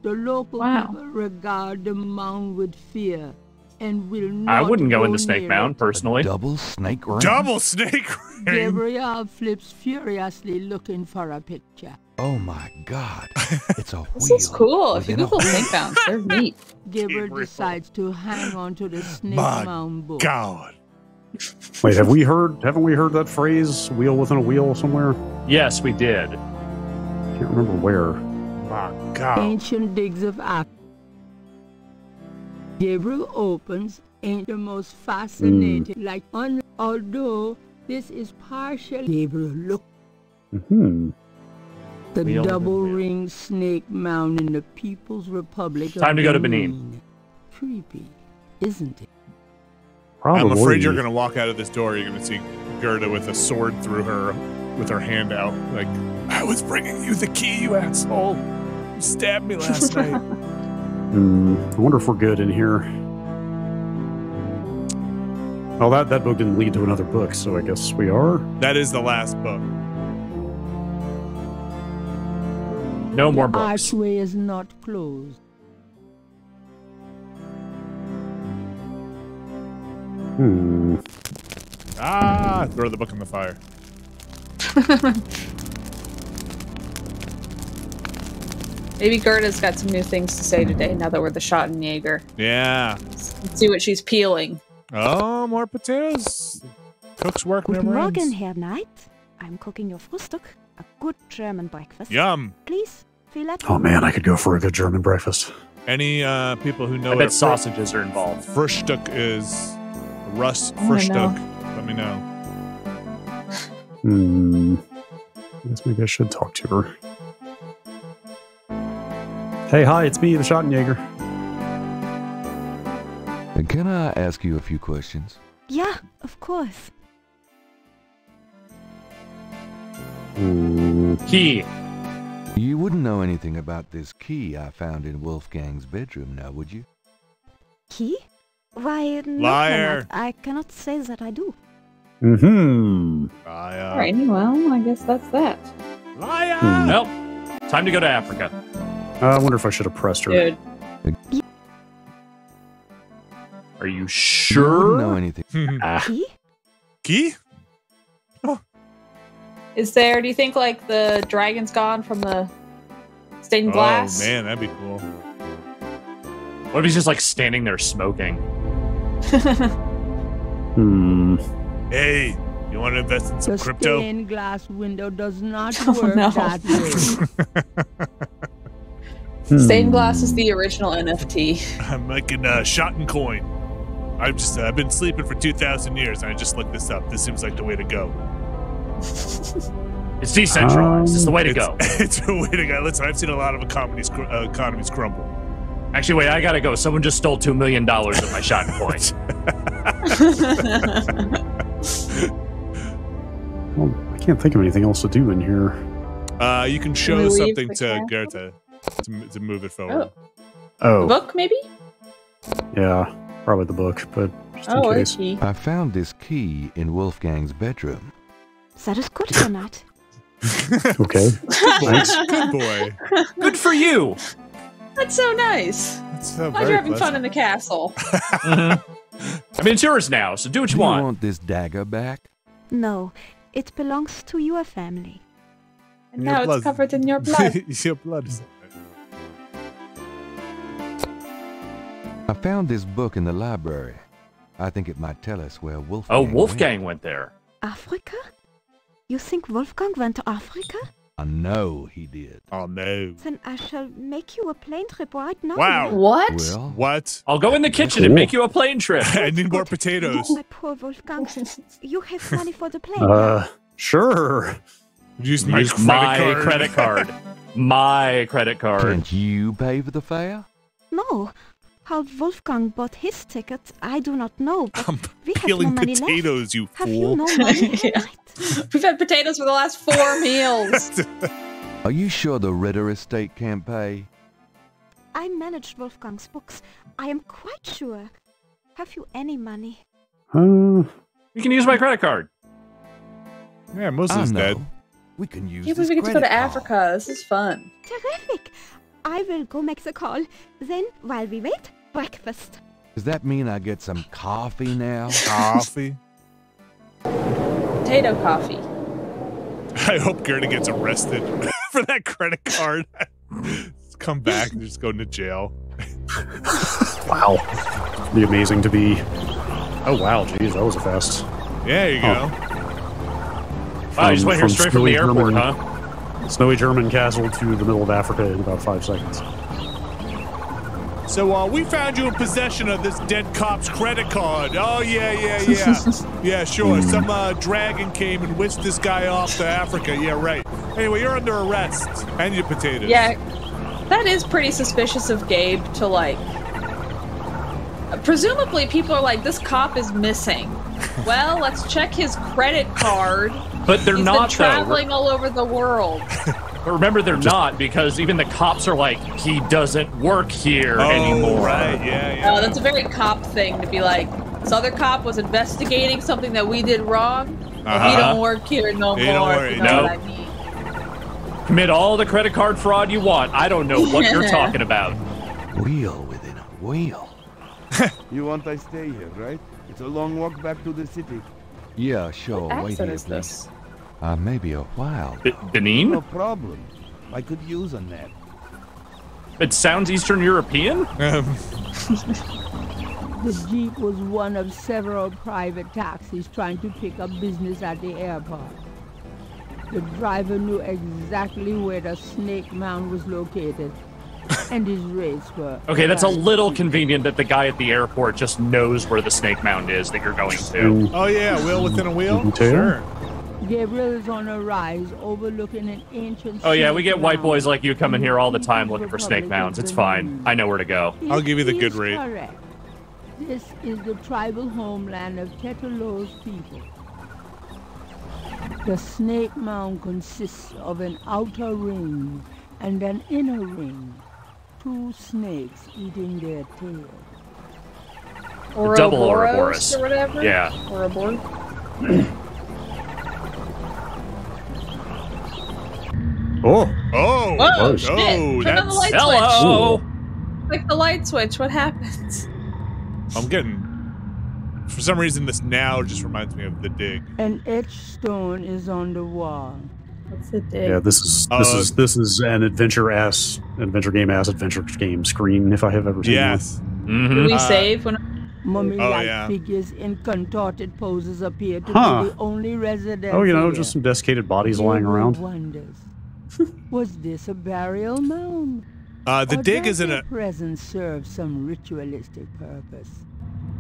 The local Wow. people regard the mound with fear and will not I wouldn't go in the Snake Mound it. personally. Double snake ring. Double snake ring. Gabriel flips furiously looking for a picture. Oh my god. It's a This wheel. is cool. If you within a Google snake mounds, they're neat. Gabriel Gabriel. decides to hang on to the snake My mound book. God. Wait, have we heard? Haven't we heard that phrase "wheel within a wheel" somewhere? Yes, we did. Can't remember where. My God. Ancient digs of Africa. Gabriel opens ain't the most fascinating. Like, un- although this is partially Gabriel, look Hmm. the Wheel double ring snake mound in the People's Republic. of Time to go to Benin. Creepy, isn't it? Probably. I'm afraid you're going to walk out of this door. You're going to see Gerda with a sword through her, with her hand out. Like, I was bringing you the key, you asshole. You stabbed me last night. Hmm. I wonder if we're good in here. Oh, that that book didn't lead to another book, so I guess we are. That is the last book. No more the books. archway is not closed. Hmm. Ah, throw the book in the fire. Maybe Gerda's got some new things to say today now that we're the Schattenjäger. Yeah. Let's see what she's peeling. Oh, more potatoes. Cook's work Guten never Morgen, ends. Herr Knight. I'm cooking your Frühstück, a good German breakfast. Yum. Please, fill up. Oh man, I could go for a good German breakfast. Any uh, people who know I what bet sausages are involved. Frühstück is? Russ I Frühstück. Let me know. Hmm. I guess maybe I should talk to her. Hey, hi, it's me, the Schattenjäger. Can I ask you a few questions? Yeah, of course. Key. You wouldn't know anything about this key I found in Wolfgang's bedroom now, would you? Key? Why, no, Liar. Lennart, I cannot say that I do. Mm-hmm. I, uh, All right, well, I guess that's that. Liar. Hmm. Nope. Time to go to Africa. I wonder if I should have pressed her. Dude. Are you You wouldn't sure? know anything. Ah. Key? Key? Is there, do you think, like, the dragon's gone from the stained glass? Oh man, that'd be cool. What if he's just like standing there smoking? Hmm. Hey, you want to invest in some The crypto? stained glass window does not Oh, work no. that way. Stained glass Hmm. is the original NFT. I'm making a shot in coin. I've just uh, I've been sleeping for two thousand years, and I just looked this up. This seems like the way to go. It's decentralized. it's the way to it's, go. It's the way to go. Listen, I've seen a lot of economies uh, economies crumble. Actually, wait, I gotta go. Someone just stole two million dollars of my shot coin. Well, I can't think of anything else to do in here. Uh, you can show we leave something to castle? Goethe to, to move it forward. Oh, the Oh, book, maybe? yeah, probably the book, but just in Oh, case. okay. I found this key in Wolfgang's bedroom. That is good, Herr not? Okay. Thanks. Good boy. Good for you. That's so nice. That's so Glad very you're having fun in the castle. I mean, it's yours now, so do what Do you you want. want this dagger back? No, it belongs to your family. And Your now blood- it's covered in your blood. your blood is. I found this book in the library. I think it might tell us where Wolfgang Oh, went. Wolfgang went there. Africa? You think Wolfgang went to Africa? I know he did. Oh no. Then I shall make you a plane trip right now. Wow. What? Well, What? I'll go in the kitchen and make you a plane trip. I need more potatoes. My poor Wolfgang. you have money for the plane. Uh, sure. Use my Use credit my card. credit card. My credit card. can't you pay for the fare? no. How Wolfgang bought his ticket, I do not know, but I'm we have no peeling money left. potatoes, you Have you no money? Yeah. We've had potatoes for the last four meals. Are you sure the Ritter estate can't pay? I managed Wolfgang's books. I am quite sure. Have you any money? Uh, You can use my credit card. yeah, I Muslim's know. dead. We can use Can't this believe we get to go to credit card. Africa. This is fun. Terrific. I will go make the call. Then, while we wait, breakfast. Does that mean I get some coffee now? Coffee. Potato coffee. I hope Gerda gets arrested for that credit card. Come back and just go into jail. wow. It'd be amazing to be. Oh wow, Jeez, that was a fast. Yeah, there you Huh. go. Wow, you just went here straight from the Snowy airport, German- huh? Snowy German castle to the middle of Africa in about five seconds. So uh, we found you in possession of this dead cop's credit card. Oh yeah, yeah, yeah, yeah. Sure. Some uh, dragon came and whisked this guy off to Africa. Yeah, right. Anyway, you're under arrest and your potatoes. Yeah, that is pretty suspicious of Gabe to like. Presumably, people are like, this cop is missing. Well, let's check his credit card. But they're He's not been though. traveling all over the world. But remember, they're not because even the cops are like, he doesn't work here Oh, anymore. right. Yeah, yeah. Oh, that's a very cop thing to be like. This other cop was investigating something that we did wrong. but Uh-huh. He don't work here no Hey, more. don't worry, you know no. I mean. Commit all the credit card fraud you want. I don't know what you're talking about. Wheel within a wheel. You want I stay here, right? It's a long walk back to the city. Yeah, sure. What Wait accent here, is please. this? Uh, maybe a while. B- Benin? No problem. I could use a nap. It sounds Eastern European. Um, The Jeep was one of several private taxis trying to pick up business at the airport. The driver knew exactly where the Snake Mound was located, and his rates were. Okay, that's a little convenient that the guy at the airport just knows where the Snake Mound is that you're going to. Oh yeah, wheel within a wheel. Sure. Gabriel is on a rise overlooking an ancient. Oh yeah, we get white boys like you coming here all the time looking for snake mounds. It's fine. I know where to go. I'll give you the This good is rate. Correct. This is the tribal homeland of Tetelo's people. The Snake Mound consists of an outer ring and an inner ring. Two snakes eating their tail. double Ouroboros Ouroboros. or whatever. Yeah. Ouroboros. oh, Oh. Whoa, Oh, shit. oh, Turn on the that's- light Hello. switch. Click the light switch. What happens? I'm getting. For some reason, this now just reminds me of the dig. An etched stone is on the wall. What's the dig? yeah. This is this Uh, is this is an adventure ass adventure game ass adventure game screen if I have ever seen Yes. Do hmm we Uh, save when? Mummy-like Oh, yeah. figures in contorted poses appear to Huh. be the only residents. Oh, you know, here. just some desiccated bodies lying around. Wonders, was this a burial mound? Uh, the or dig does is in a. presence serve some ritualistic purpose?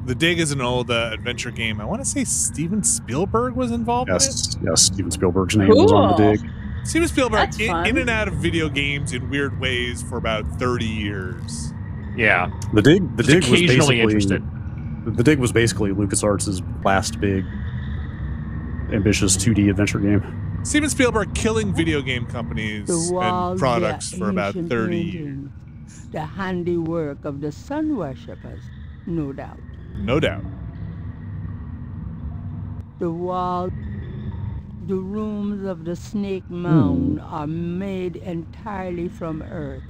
The dig is an old uh, adventure game. I want to say Steven Spielberg was involved in it. Yes, yes. Steven Spielberg's name was on the dig. Steven Spielberg in, in and out of video games in weird ways for about 30 years. Yeah. The dig, the Just dig was basically interested. the dig was basically LucasArts' last big ambitious 2D adventure game. Steven Spielberg killing video game companies and products for about 30 years. paintings, The handiwork of the sun worshippers, no doubt. No doubt. The wall, the rooms of the Snake Mound Hmm. are made entirely from earth,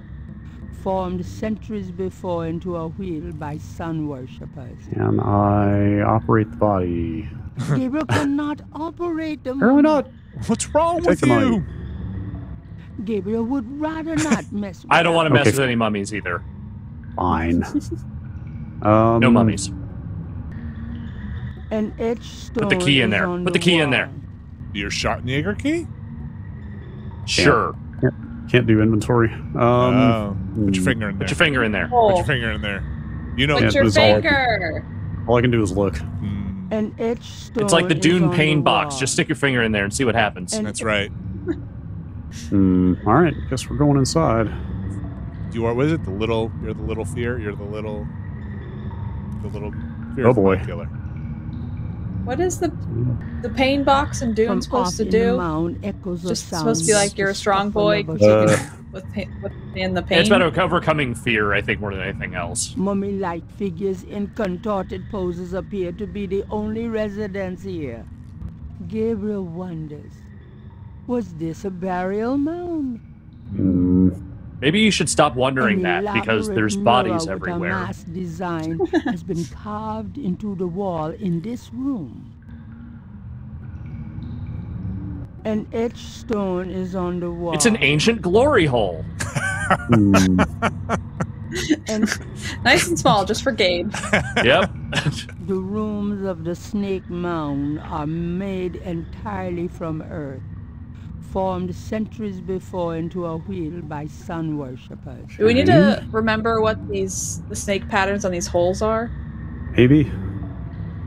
formed centuries before into a wheel by sun worshippers. And I operate the body. Gabriel cannot operate the Apparently not. What's wrong with the money. you? Gabriel would rather not mess with I don't want to mess Okay. with any mummies either. Fine. um, No mummies. An etched stone Put the key in there. Put the key in there. Your Schwarzenegger key? Sure. Can't do inventory. Um, oh, put your hmm. finger in there. Put your finger in there. Put Oh, your finger in there. You know. Yeah, put your it was all- finger. all I can do is look. Mm, An etched stone It's like the Dune on the pain box. Just stick your finger in there and see what happens. And- that's right. Hmm. all right, guess we're going inside. You are. What is it? The little. You're the little fear. You're the little. The little. Fear Oh, boy. Killer. What is the the pain box and Dune From supposed to do? mound echoes Just supposed to be like you're a strong boy of a Uh, chicken. with pain, with in the pain. It's about overcoming fear, I think, more than anything else. Mummy-like figures in contorted poses appear to be the only residents here. Gabriel wonders, was this a burial mound? Hmm. Maybe you should stop wondering An that because there's bodies with A everywhere. mass design has been carved into the wall in this room. An etched stone is on the wall. It's an ancient glory hole. Hmm. And nice and small, just for Gabe. Yep. the rooms of the snake mound are made entirely from earth, formed centuries before into a wheel by sun worshippers. Do we need to remember what these the snake patterns on these holes are? Maybe.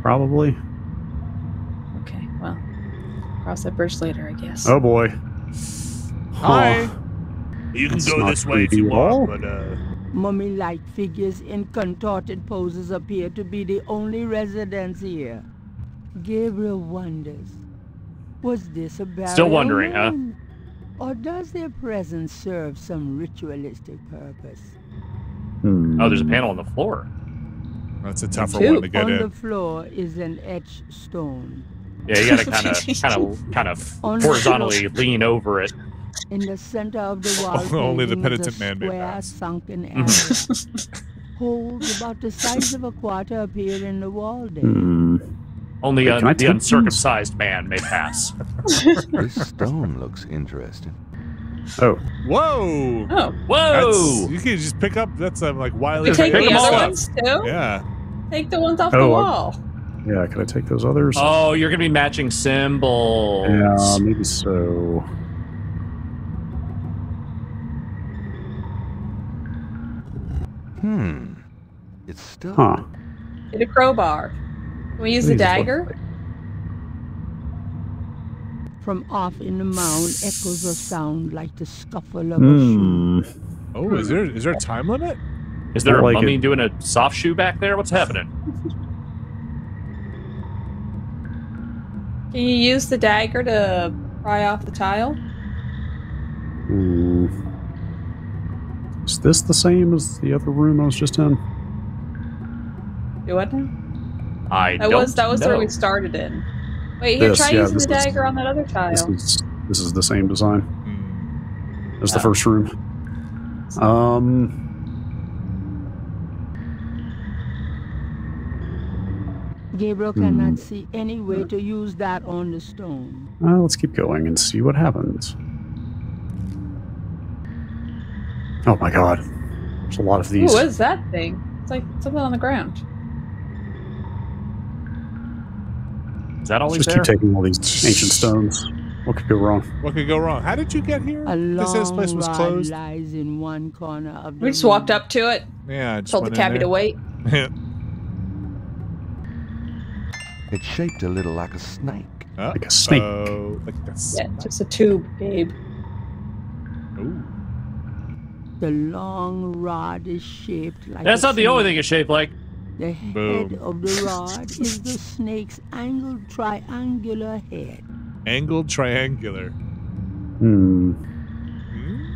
Probably. Okay, well, cross that bridge later, I guess. Oh boy. Hi. Huh. You can That's go this way if you creepy at want, but uh, Mummy-like figures in contorted poses appear to be the only residents here. Gabriel wonders, was this a burial Still wondering, huh? Or does their presence serve some ritualistic purpose? Hmm. Oh, there's a panel on the floor. that's a tougher Two. one to get On the floor is an etched stone. Yeah, you gotta kind of, kind of, kind of horizontally lean over it. In the center of the wall, Only the penitent man may square pass. sunken area. Holes about the size of a quarter appear in the wall there. Hmm. Only Wait, un- the take uncircumcised man may pass. This stone looks interesting. Oh. Whoa. Oh, Whoa! That's, you can just pick up. That's um, like Wiley. we take pick the them other all up. ones too. Yeah. Take the ones off Oh, the wall. Yeah, can I take those others? Oh, you're gonna be matching symbols. yeah, maybe so. Hmm. It's still. Huh. Get a crowbar. Can we use the dagger? From off in the mound echoes a sound like the scuffle of a shoe. Hmm. Oh, is there is there a time limit? Is there I a like mummy it. doing a soft shoe back there? What's happening? Can you use the dagger to pry off the tile? Is this the same as the other room I was just in? Do what now? I That don't was that was know. where we started in. Wait, here, This, try yeah, using the this is- dagger on that other tile. This is this is the same design Hmm. as the Oh. first room. Um. Gabriel Hmm. cannot see any way to use that on the stone. Uh, let's keep going and see what happens. Oh my god. There's a lot of Ooh, these. what is that thing? It's like something on the ground. That always Just there? keep taking all these ancient stones. What could go wrong? What could go wrong? How did you get here? A They said this place was closed. lies in one corner of the We just walked up to it, Yeah, I just told the cabbie to wait. there. It's shaped a little like a snake. Oh, Like a snake. Oh, like a Yeah, just a tube, Gabe. Ooh. The long rod is shaped like That's a not the only thing it's shaped like. The Boom. head of the rod is the snake's angled triangular head. Angled triangular. Hmm. Hmm?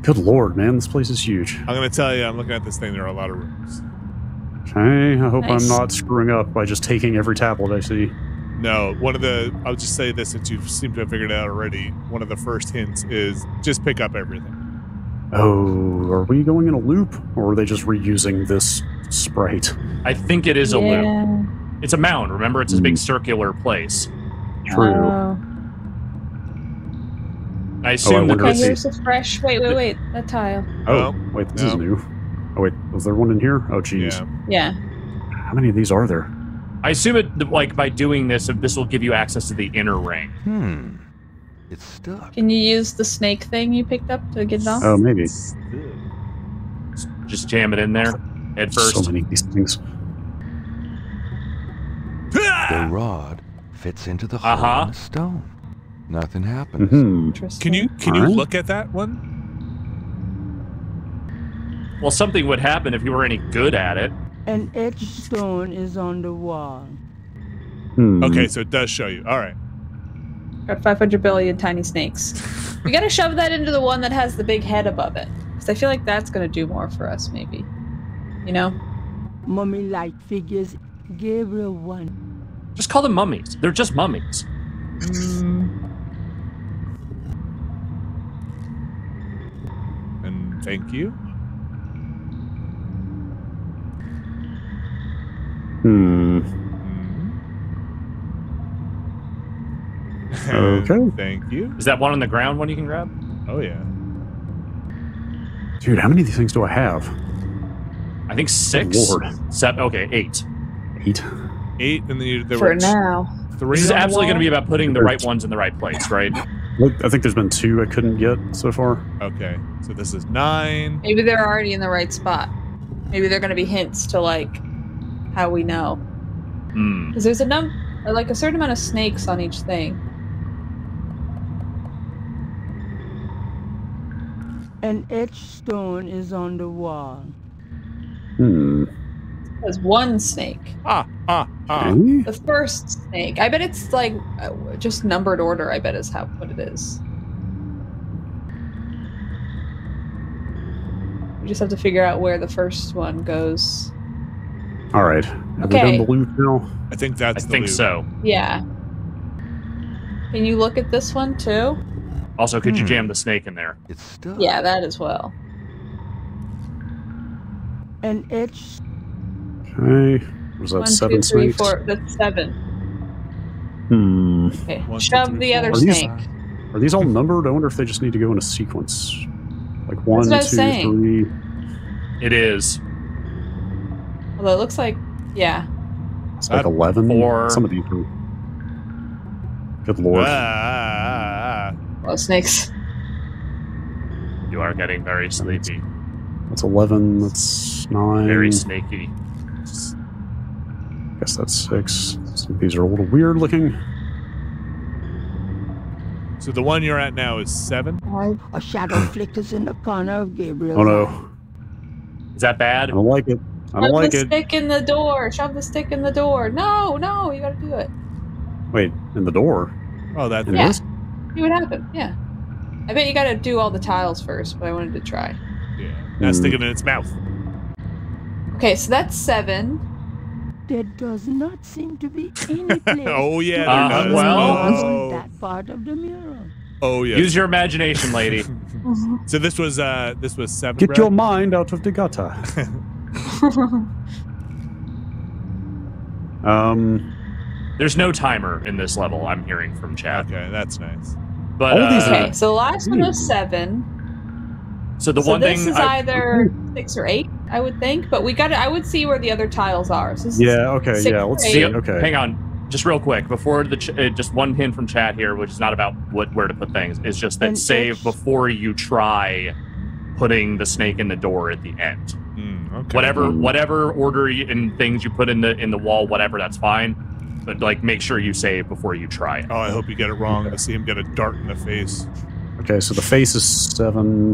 Good lord, man, this place is huge. I'm gonna tell you, I'm looking at this thing. There are a lot of rooms. Okay, I hope Nice. I'm not screwing up by just taking every tablet I see. No, one of the I'll just say this since you seem to have figured it out already. One of the first hints is just pick up everything. Oh, are we going in a loop, or are they just reusing this sprite? I think it is a loop. yeah. It's a mound. Remember, it's a big Mm. circular place. True. Oh. I assume I that wonder Okay, here's the fresh. Wait, wait, wait. That tile. oh, no, wait, this is new. Oh wait, was there one in here? Oh jeez, Yeah. Yeah. how many of these are there? I assume it like by doing this, this will give you access to the inner ring. Hmm. It's stuck. Can you use the snake thing you picked up to get it off? Oh, maybe. Just jam it in there head first. So many of these things. The rod fits into the hole Uh-huh. in the stone. Nothing happens. hmm Interesting. Can you can you Alright. look at that one? Well, something would happen if you were any good at it. An etched stone is on the wall. Hmm. Okay, so it does show you. All right. Got 500 billion tiny snakes. we gotta shove that into the one that has the big head above it. Because I feel like that's gonna do more for us, maybe. You know? Mummy-like figures. Gabriel one. Just call them mummies. They're just mummies. And thank you. Hmm. Okay. Thank you. Is that one on the ground one you can grab? Oh yeah. Dude, how many of these things do I have? I think six. Lord. Seven. Okay, eight. Eight. Eight, and then you, there for were now. three. This is absolutely going to be about putting the right ones in the right place, right? Look, I think there's been two I couldn't get so far. Okay, so this is nine. Maybe they're already in the right spot. Maybe they're gonna be hints to like how we know. Hmm. Because there's a num like a certain amount of snakes on each thing. An etched stone is on the wall. Hmm. There's one snake. Ah, ah, ah. Okay. The first snake. I bet it's like uh, just numbered order. I bet is how what it is. We just have to figure out where the first one goes. All right. Have Okay. we done the loot now? I think I that's. the think loot. so. Yeah. Can you look at this one too? Also, could you Hmm. jam the snake in there? It's stuck. Yeah, that as well. And it's. Okay. Was that One, seven two, three, snakes? four. That's seven. Hmm. Okay. One, two, Shove three, the other four, Are these- snake. Are these all numbered? I wonder if they just need to go in a sequence. Like one, what I was two, saying. three. It is. Although it looks like, yeah. It's like Uh, eleven. four. Some of these are. Good lord. ah, snakes. You are getting very sleepy, That's eleven. That's nine. very snaky. guess that's six. Some of these are a little weird looking. So the one you're at now is seven. A shadow flickers in the corner of Gabriel's Oh no. Is that bad? I don't like it. I don't Shove like the it. stick in the door. Shove the stick in the door. No, no, you gotta do it. Wait, in the door. Oh, that In Yeah. this? See what happened. Yeah. I bet you gotta do all the tiles first, but I wanted to try. Yeah. Now stick it in its mouth. Okay, so that's seven. There does not seem to be any place. oh yeah, there Uh, does. well- oh, that part of the mural. oh yeah. Use your imagination, lady. so this was uh this was seven. Get Brad? your mind out of the gutter. Um, There's no timer in this level. I'm hearing from chat. Okay, that's nice. But All these uh, okay, so the last one was Hmm. seven. so the so one this thing is I, either six or eight, I would think. But we got to I would see where the other tiles are. So this yeah, okay, six yeah, let's see. See, Okay. Hang on, just real quick before the ch- uh, just one hint from chat here, which is not about what where to put things. It's just that And save it's- before you try putting the snake in the door at the end. Hmm, okay. Whatever Mm. whatever order y- and things you put in the in the wall, whatever, that's fine. But like, make sure you save before you try it. Oh, I hope you get it wrong. I see him get a dart in the face. Okay, so the face is seven.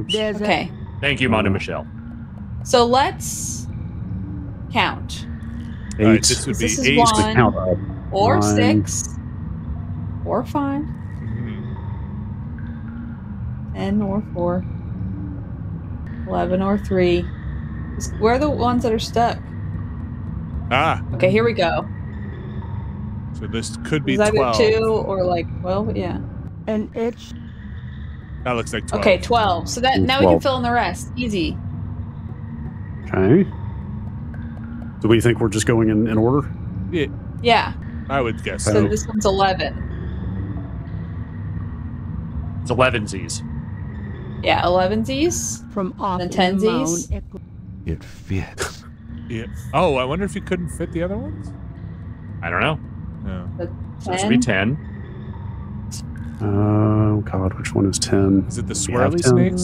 Oops. There's Okay, Thank you, Mondo Michelle. so let's count Eight. All right, this would This be is eight. one. Count up. or Nine. six or five, Mhm. ten or four, eleven or three. Just- Where are the ones that are stuck? Ah, Okay, here we go. So this could be It's either twelve. two or like twelve. Yeah. an etched That looks like twelve. Okay, twelve. So that Ooh, now we can fill in the rest. Easy. Okay. Do we think we're just going in, in order? Yeah. Yeah. I would guess. So Oh. this one's eleven. It's eleven Z's. Yeah, eleven Z's. from off And in the tensies? It fits. Yeah. Oh, I wonder if you couldn't fit the other ones. I don't know. Yeah. Supposed to be 10. Oh God, which one is ten? Is it the swirly snakes?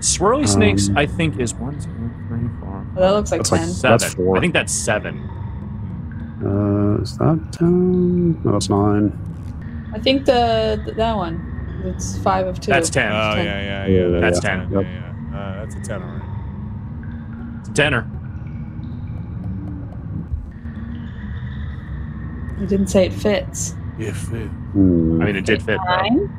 Swirly snakes, Um, I think, is one, two, three, four, Oh, that looks like That's like- ten. seven. That's four. I think that's seven. Uh, is that ten? No, that's nine. I think the, the that one. It's five of two. That's 10. Oh yeah, ten. yeah, Yeah, yeah. that's yeah. 10. Yeah, Yep. yeah. Uh, that's a ten already. It's a tenor. You didn't say it fits. If it, Hmm. I mean, it did fit, though. Nine.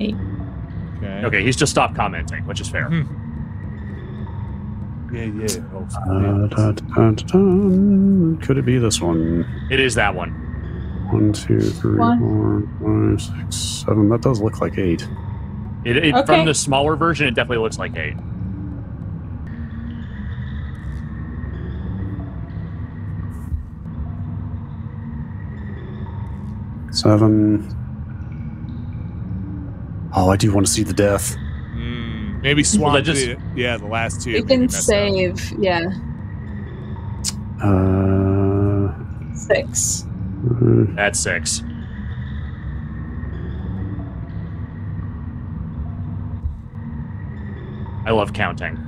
Eight. okay. Okay, he's just stopped commenting, which is fair. Hmm. Yeah, yeah. Oh, Uh, da, da, da, da. Could it be this one? It is that one. One, two, three, One. four, five, six, seven. That does look like eight. It, it Okay. From the smaller version, it definitely looks like 8. Seven. Oh, I do want to see the death. Mm, maybe swap just- the, yeah, the last two. You can messed up. save. Yeah. Uh, Six. uh, That's 6. I love counting.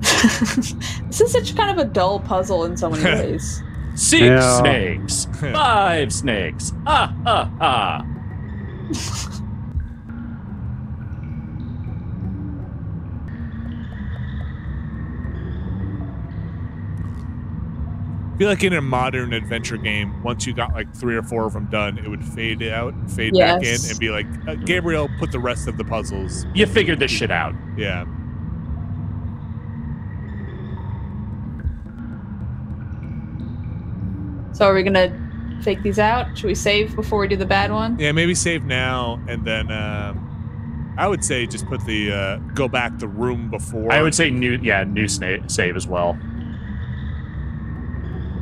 this is such kind of a dull puzzle in so many ways. Six Yeah. snakes. Five snakes. Ah, ah, ah. I feel like in a modern adventure game, once you got like three or four of them done, it would fade out and fade back in and be like, uh, Gabriel, put the rest of the puzzles. You figured this shit out. Yeah. So are we gonna fake these out? Should we save before we do the bad one? Yeah, maybe save now and then um, I would say just put the uh, go back the room before. I would say new, yeah, new sna- save as well.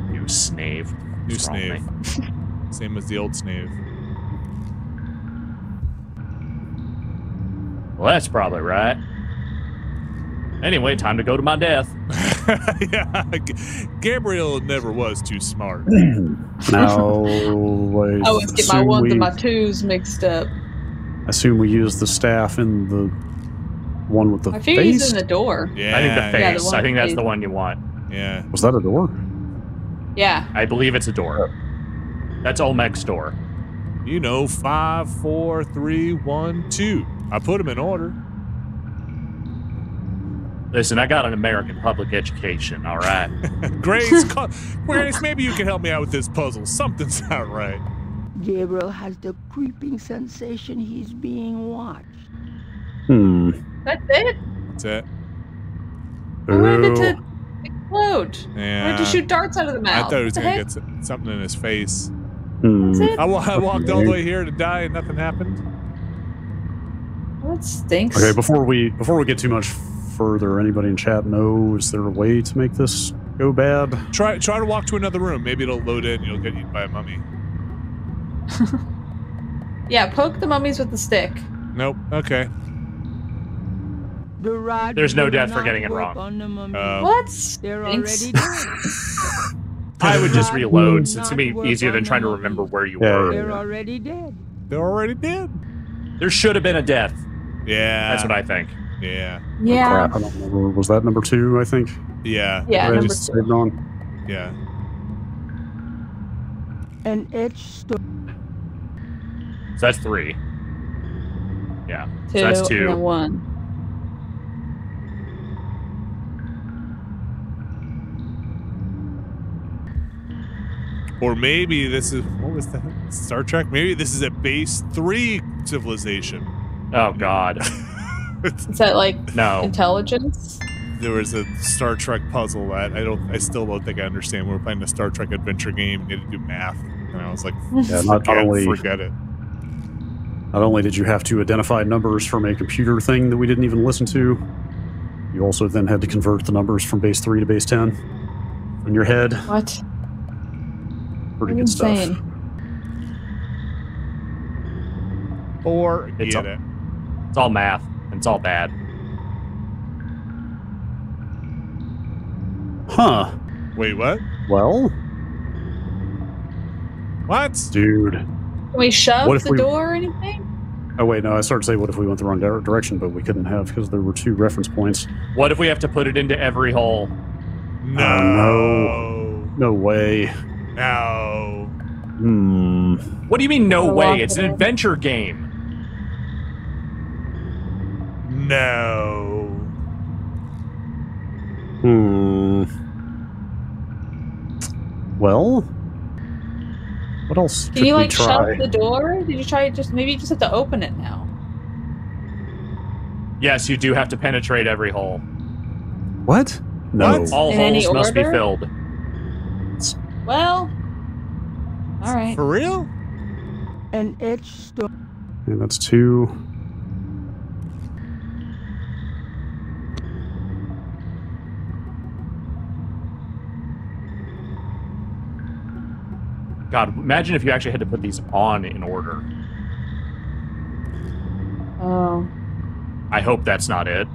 New snave. New What's wrong with snave. Same as the old snave. Well, that's probably right. Anyway, time to go to my death. yeah, Gabriel never was too smart. now, I I always get my ones we, and my twos mixed up. I assume we use the staff in the one with the I figure face. he's in the door. Yeah, I think the Yeah, the face. I think that's face. the one you want. Yeah. Was that a door? Yeah. I believe it's a door. That's Olmec's door. You know, five, four, three, one, two. I put them in order. Listen, I got an American public education, all right? Grace, call, Grace, maybe you can help me out with this puzzle. Something's not right. Gabriel has the creeping sensation he's being watched. Hmm. That's it? That's it. I wanted it Ooh. to explode. I Yeah. wanted to shoot darts out of the mouth. I thought he was gonna get something in his face. Hmm. That's it? I, I walked all the way here to die and nothing happened. Well, that stinks. Okay, before we before we get too much further, anybody in chat know is there a way to make this go bad? Try try to walk to another room. Maybe it'll load in. You'll get eaten by a mummy. Yeah, poke the mummies with the stick. Nope. Okay. The There's no death for getting it wrong. On the mummy. Uh, What? They're Stinks. already dead. I would just reload. will It's gonna be easier than trying to remember where you Yeah, were. They're already dead. They're already dead. There should have been a death. Yeah. That's what I think. Yeah. Oh, yeah. Crap, I don't remember. Was that number two? I think. Yeah. Yeah, I number just two. saved on. Yeah. An etched stone. So that's three. Yeah. Two, so that's and two. then one. Or maybe this is what was that? Star Trek? Maybe this is a base three civilization. Oh God. Is that like No. intelligence? there was a Star Trek puzzle that I don't I still don't think I understand. We were playing a Star Trek adventure game and you had to do math. And I was like, Yeah, not, not forget, only forget it. not only did you have to identify numbers from a computer thing that we didn't even listen to, you also then had to convert the numbers from base three to base ten in your head. What? Pretty good stuff. Insane. Or It's get a- it. It's all math. And it's all bad. Huh. Wait, what? Well? What? Dude. Can we shove what if the we... door or anything? Oh, wait, no, I started to say what if we went the wrong direction, but we couldn't have because there were two reference points. What if we have to put it into every hole? No. Oh, no. No way. No. Hmm. What do you mean, no way? It's an adventure game. No. Hmm. Well, what else Can could you we like try? shove the door? Did you try it just maybe you just have to open it now? Yes, you do have to penetrate every hole. What? No. What? All In holes must be filled. Well, all right. For real? An etched stone. And that's two. God, imagine if you actually had to put these on in order. Oh, I hope that's not it.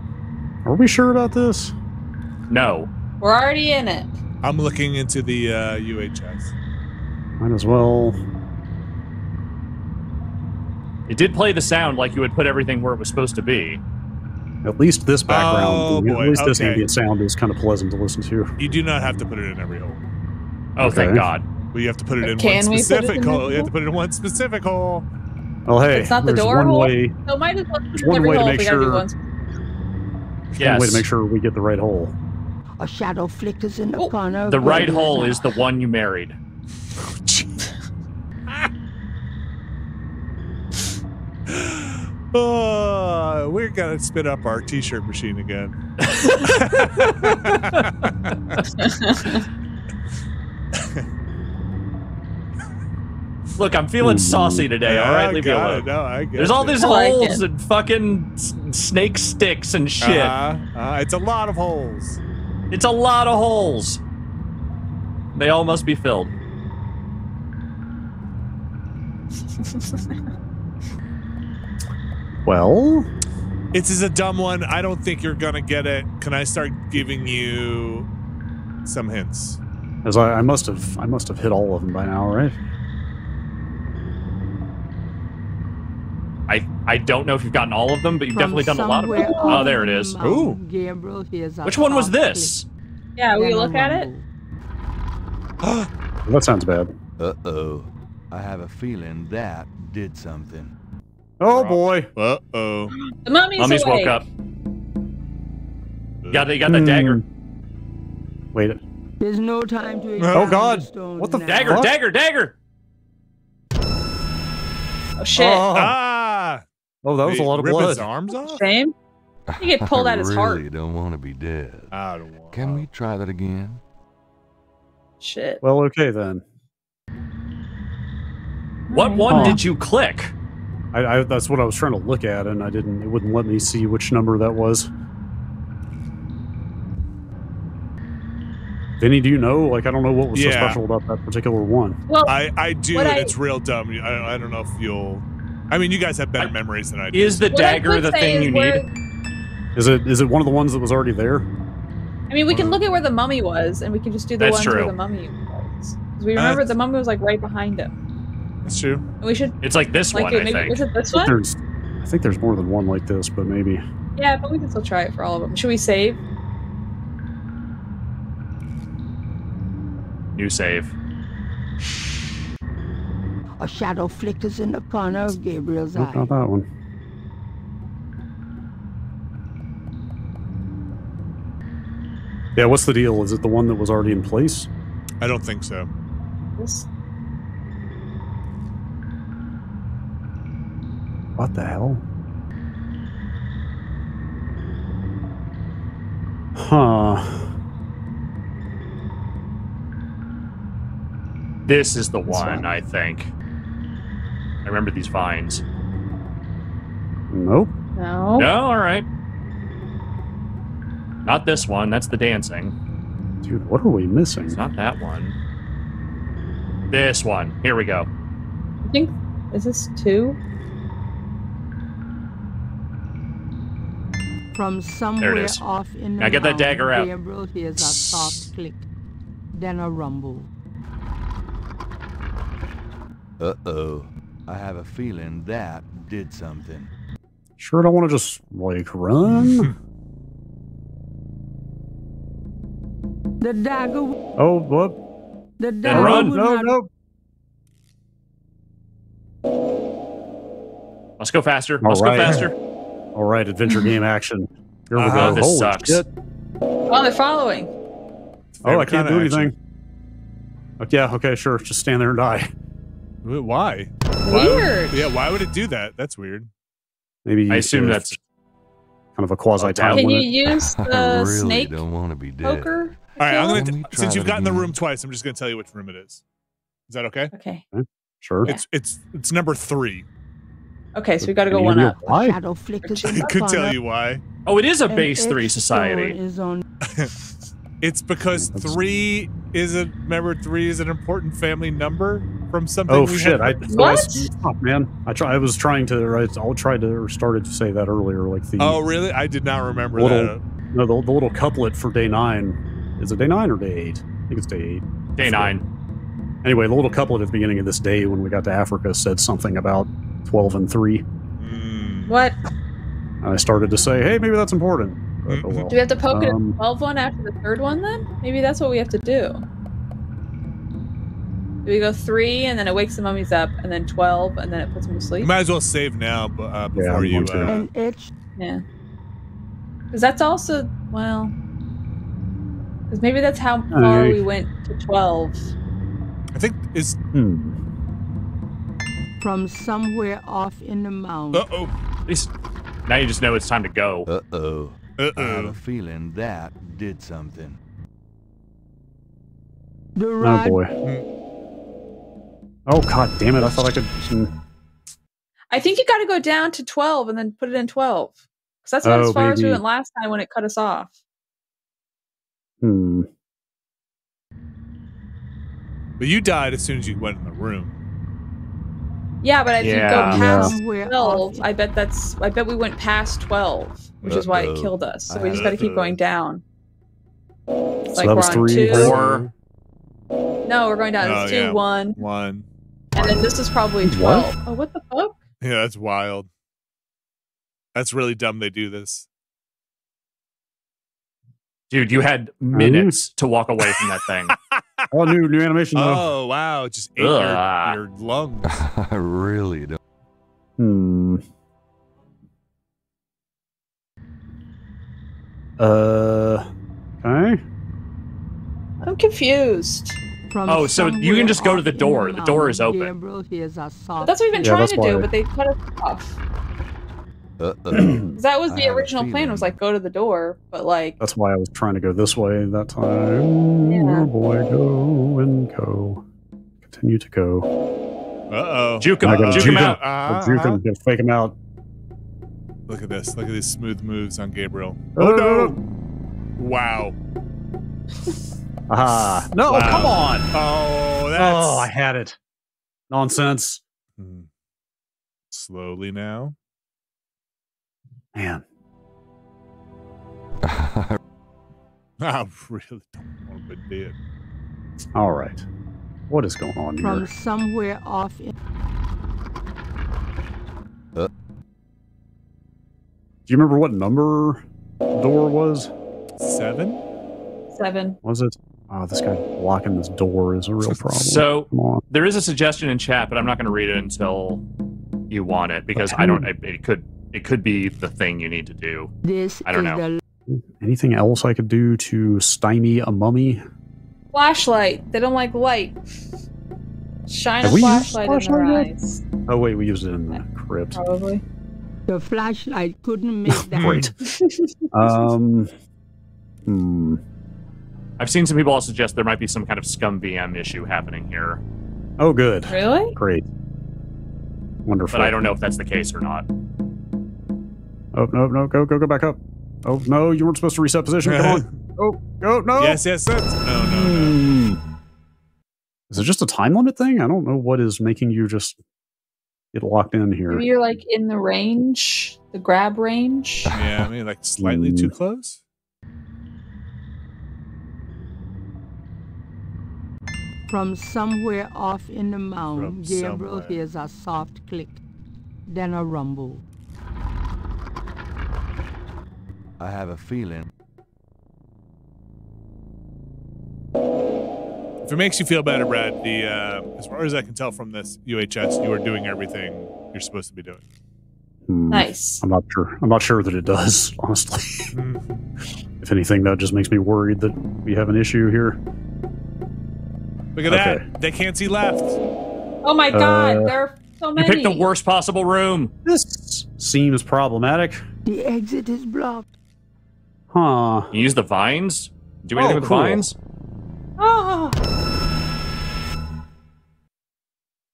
Are we sure about this? No. we're already in it. I'm looking into the uh, UHS. Might as well. It did play the sound like you would put everything where it was supposed to be. At least this background. Oh, boy, At least this ambient sound is kind of pleasant to listen to. You do not have to put it in every hole. Oh, thank God. But you have to put it in Can one we put it specific in hole. You have to put it in one specific hole. Well, hey, It's not the door one hole? way. So might as well put it one every way to hole. make gotta do sure- one. Yes. One way to make sure we get the right hole. A shadow flickers in the Oh, corner. The right Gabriel's hole is the one you married. Oh, we're gonna spit up our t-shirt machine again. Look, I'm feeling saucy today, all right? Leave me alone. No, I get There's all it. these I like holes it. and fucking snake sticks and shit. Uh, uh, it's a lot of holes. It's a lot of holes. They all must be filled. Well, This is a dumb one. I don't think you're gonna get it. Can I start giving you some hints? as I, I must have, I must have hit all of them by now, right? I I don't know if you've gotten all of them, but you've From definitely done a lot of them. somewhere Oh, there it is. up is. the Ooh. Gabriel hears Which one was this? click, Yeah, we then a look at it. That sounds bad. Uh-oh. I have a feeling that did something. Oh boy. Uh oh. The mummy's, Mummies awake. woke up. You got, the, you got the dagger. Hmm. Wait. There's no time to Oh, examine God. stones What the now. Dagger, What? dagger, dagger! Oh shit! Oh, Ah! Oh, that was a lot of rip blood. his arms off? Shame. You get pulled I out his heart. I really heart. don't want to be dead. I don't want. Can we try that again? Shit. Well, okay then. What Alright. one Huh. did you click? I, I that's what I was trying to look at, and I didn't. It wouldn't let me see which number that was. Vinny, do you know? Like, I don't know what was so special about that particular one. Well, I, I do, and I- it's real dumb. I, I don't know if you'll. I mean, you guys have better memories than I do. Is the what dagger the thing you where- need? Is it? Is it one of the ones that was already there? I mean, we can look at where the mummy was, and we can just do the That's ones true. where the mummy was. 'Cause we remember That's- the mummy was like right behind him. That's true. And we should It's like this like one, it, I maybe think. was it this one? there's. I think there's more than one like this, but maybe. Yeah, but we can still try it for all of them. Should we save? New save. A shadow flickers in the corner of Gabriel's Nope, eye. not that one. Yeah, what's the deal? Is it the one that was already in place? I don't think so. This. What the hell? Huh. This is the This one, one. I think. I remember these vines. Nope. No. No, all right. Not this one. That's the dancing. Dude, what are we missing? It's not that one. This one. Here we go. I think is this two? From somewhere is. off in the Now get that mountain, dagger out. Gabriel hears a soft click, then a rumble. Uh-oh. I have a feeling that did something. Sure, don't want to just like run. The dagger, oh, what? the dagger run. No, not no. Let's go faster. All Let's right. go faster. All right, adventure game action. Here we Uh-huh, go. this Holy sucks. shit. Oh, they're following. Oh, I can't kinda do action. anything. Okay, yeah, okay, sure. Just stand there and die. Wh- Why? Why would- Weird. yeah, why would it do that? That's weird. Maybe I assume that's kind of a quasi time Can you limit. use I the really snake don't want to be dead. poker? All right, I'm gonna t- since you've gotten the room twice, I'm just gonna tell you which room it is. Is that okay? Okay. Sure. Yeah. It's it's it's number three. Okay, so we got to go Can you one give me a up. why? shadow flickers I could tell you why. Oh, it is a base its three society. Is on It's because three is a remember three is an important family number from something. Oh we shit! I, Had. What? Stop, man. I try. I was trying to. I, I tried to or started to say that earlier. Like the oh really? I did not remember Little- that. no, the, the little couplet for day nine. Is it day nine or day eight? I think it's day eight. Day nine. Anyway, the little couplet at the beginning of this day when we got to Africa said something about twelve and three. Mm. What? And I started to say, hey, maybe that's important. But, oh well. Do we have to poke it at Um, the 12 one after the third one then? Maybe that's what we have to do. Do we go three and then it wakes the mummies up, and then 12 and then it puts them to You sleep? might as well save now, but uh, before I'm you. Uh, and it's Yeah. Because that's also, well. Because maybe that's how far Hey. we went to 12. I think is. Hmm. from somewhere off in the mountain. Uh oh. At now you just know it's time to go. Uh-oh. Uh oh. I have oh. a feeling that did something. The Oh rod boy. Oh god damn it! I thought I could. hmm. I think you got to go down to 12 and then put it in 12. Because that's about Oh, as far as we went last time when it cut us off. Hmm. But you died as soon as you went in the room. Yeah, but if you go past somewhere 12. I bet that's, I bet we went past 12, which is why it Uh-oh. killed us. So I we just got to keep going down. It's So like that we're was on three. two. Four. No, we're going down. Oh, It's two, yeah. one, One. And then this is probably What? 12. Oh, what the fuck? Yeah, that's wild. That's really dumb. They do this. Dude, you had minutes to walk away from that thing. Oh, new new animation though. Oh wow! Just ate your, Ugh. your lungs. I really don't. Hmm. Uh. Okay. I'm confused. From Oh, so you can just go to the door. The door is open. Gabriel hears a But that's what we've been Yeah, trying to do, but they cut us off. Uh-oh. 'Cause That was the have a original plan. Was like go to the door, but like That's why I was trying to go this way that time. Yeah. Oh boy, go and go. Continue to go. Uh oh. Juke him, I gotta juke juke him him. out. Gotta juke him. Gotta fake him out. Look at this. Look at these smooth moves on Gabriel. Oh, Oh no. no! Wow. Aha. No, Wow. come on. Oh, that's. Oh, I had it. Nonsense. Hmm. Slowly now. Man. I really don't want to be dead. All right. What is going on from here? somewhere off in Do you remember what number the door was? Seven? seven. Was it? Oh, this guy blocking this door is a real problem. So there is a suggestion in chat, but I'm not going to read it until you want it because I don't. It, it could. It could be the thing you need to do. this I don't is know. the Anything else I could do to stymie a mummy? Flashlight. They don't like light. Shine Have a we used flashlight in their yet? eyes. Oh wait, we used it in the crypt. Probably. the flashlight couldn't make that. Great. Um. Hmm. I've seen some people also suggest there might be some kind of ScummVM issue happening here, Oh, good. Really? Great. Wonderful. but I don't know if that's the case or not. Oh no, no, go, go, go back up. Oh no, you weren't supposed to reset position. Come on. Oh, go, no. Yes, yes, that's. No, no, no. Hmm. Is it just a time limit thing? I don't know what is making you just get locked in here. Maybe you're like in the range, the grab range. Yeah, I mean, like slightly too close. From somewhere off in the mound, From Gabriel somewhere. hears a soft click, then a rumble. I have a feeling. If it makes you feel better, Brad, the uh, as far as I can tell from this UHS, you are doing everything you're supposed to be doing. Hmm. Nice. I'm not sure. I'm not sure that it does, honestly. if anything, that just makes me worried that we have an issue here. Look at Okay. that. They can't see left. Oh my god, Uh, there are so many. You many. picked the worst possible room. This seems problematic. The exit is blocked. Huh. You use the vines? Do anything Oh, with the cool. vines? Oh,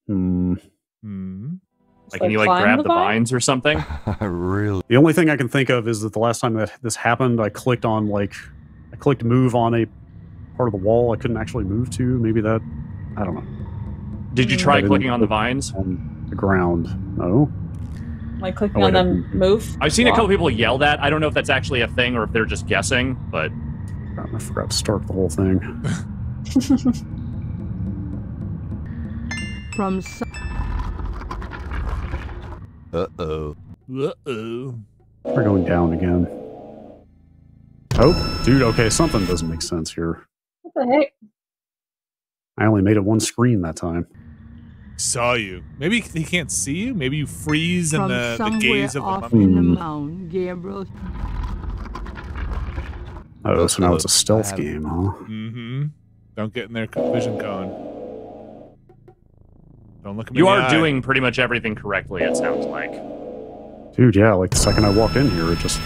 Hmm. Hmm. Like, can you like grab the, vines or something? really? The only thing I can think of is that the last time that this happened, I clicked on like, I clicked move on a part of the wall I couldn't actually move to. Maybe that, I don't know, Did you try clicking on the vines? on the ground. No. like clicking Oh, on them, move. I've seen a couple people yell that. I don't know if that's actually a thing or if they're just guessing, but I forgot to start the whole thing. From some Uh-oh. Uh-oh. We're going down again. Oh, dude. Okay, something doesn't make sense here. What the heck? I only made it one screen that time. Saw you. Maybe he can't see you. Maybe you freeze in the, the gaze of the off mummy. in the mound, Gabriel Oh, so now it's a stealth I game, huh? Mm-hmm. Don't get in their vision cone. Don't look at me. you in the are eye. doing pretty much everything correctly, it sounds like. Dude, yeah. Like the second I walked in here, it just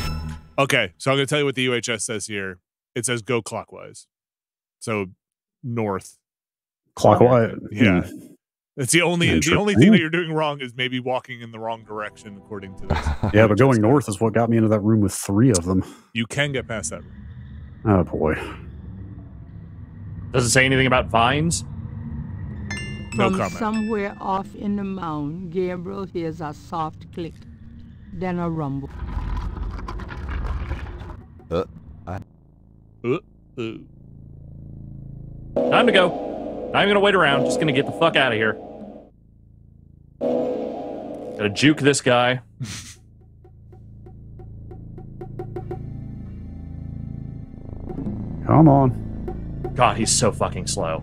Okay, so I'm going to tell you what the UHS says here. It says go clockwise. So north. clockwise. Yeah. Hmm. It's the only the only thing that you're doing wrong is maybe walking in the wrong direction according to this. Yeah, but going north is what got me into that room with three of them. You can get past that. Oh boy. Does it say anything about vines? No From comment. somewhere off in the mound, Gabriel hears a soft click, then a rumble. Uh, I... Uh, uh. Time to go. Not even gonna wait around. Just gonna get the fuck out of here. Gotta juke this guy. Come on. God, he's so fucking slow.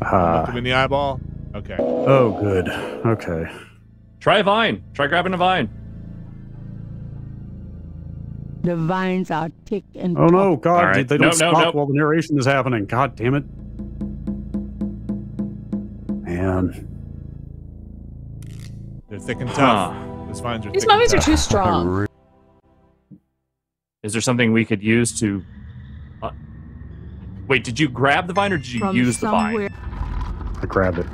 Look Ah. him in the eyeball. Okay. Oh, good. Okay. Try a vine. Try grabbing a vine. The vines are thick and Oh no. God! All right. They don't No, no, stop no. while the narration is happening. God damn it! Man, They're thick and Huh. tough. Those vines are These thick and mummies are too strong. re- Is there something we could use to? Uh, wait, did you grab the vine or did you From use the vine? I grabbed it.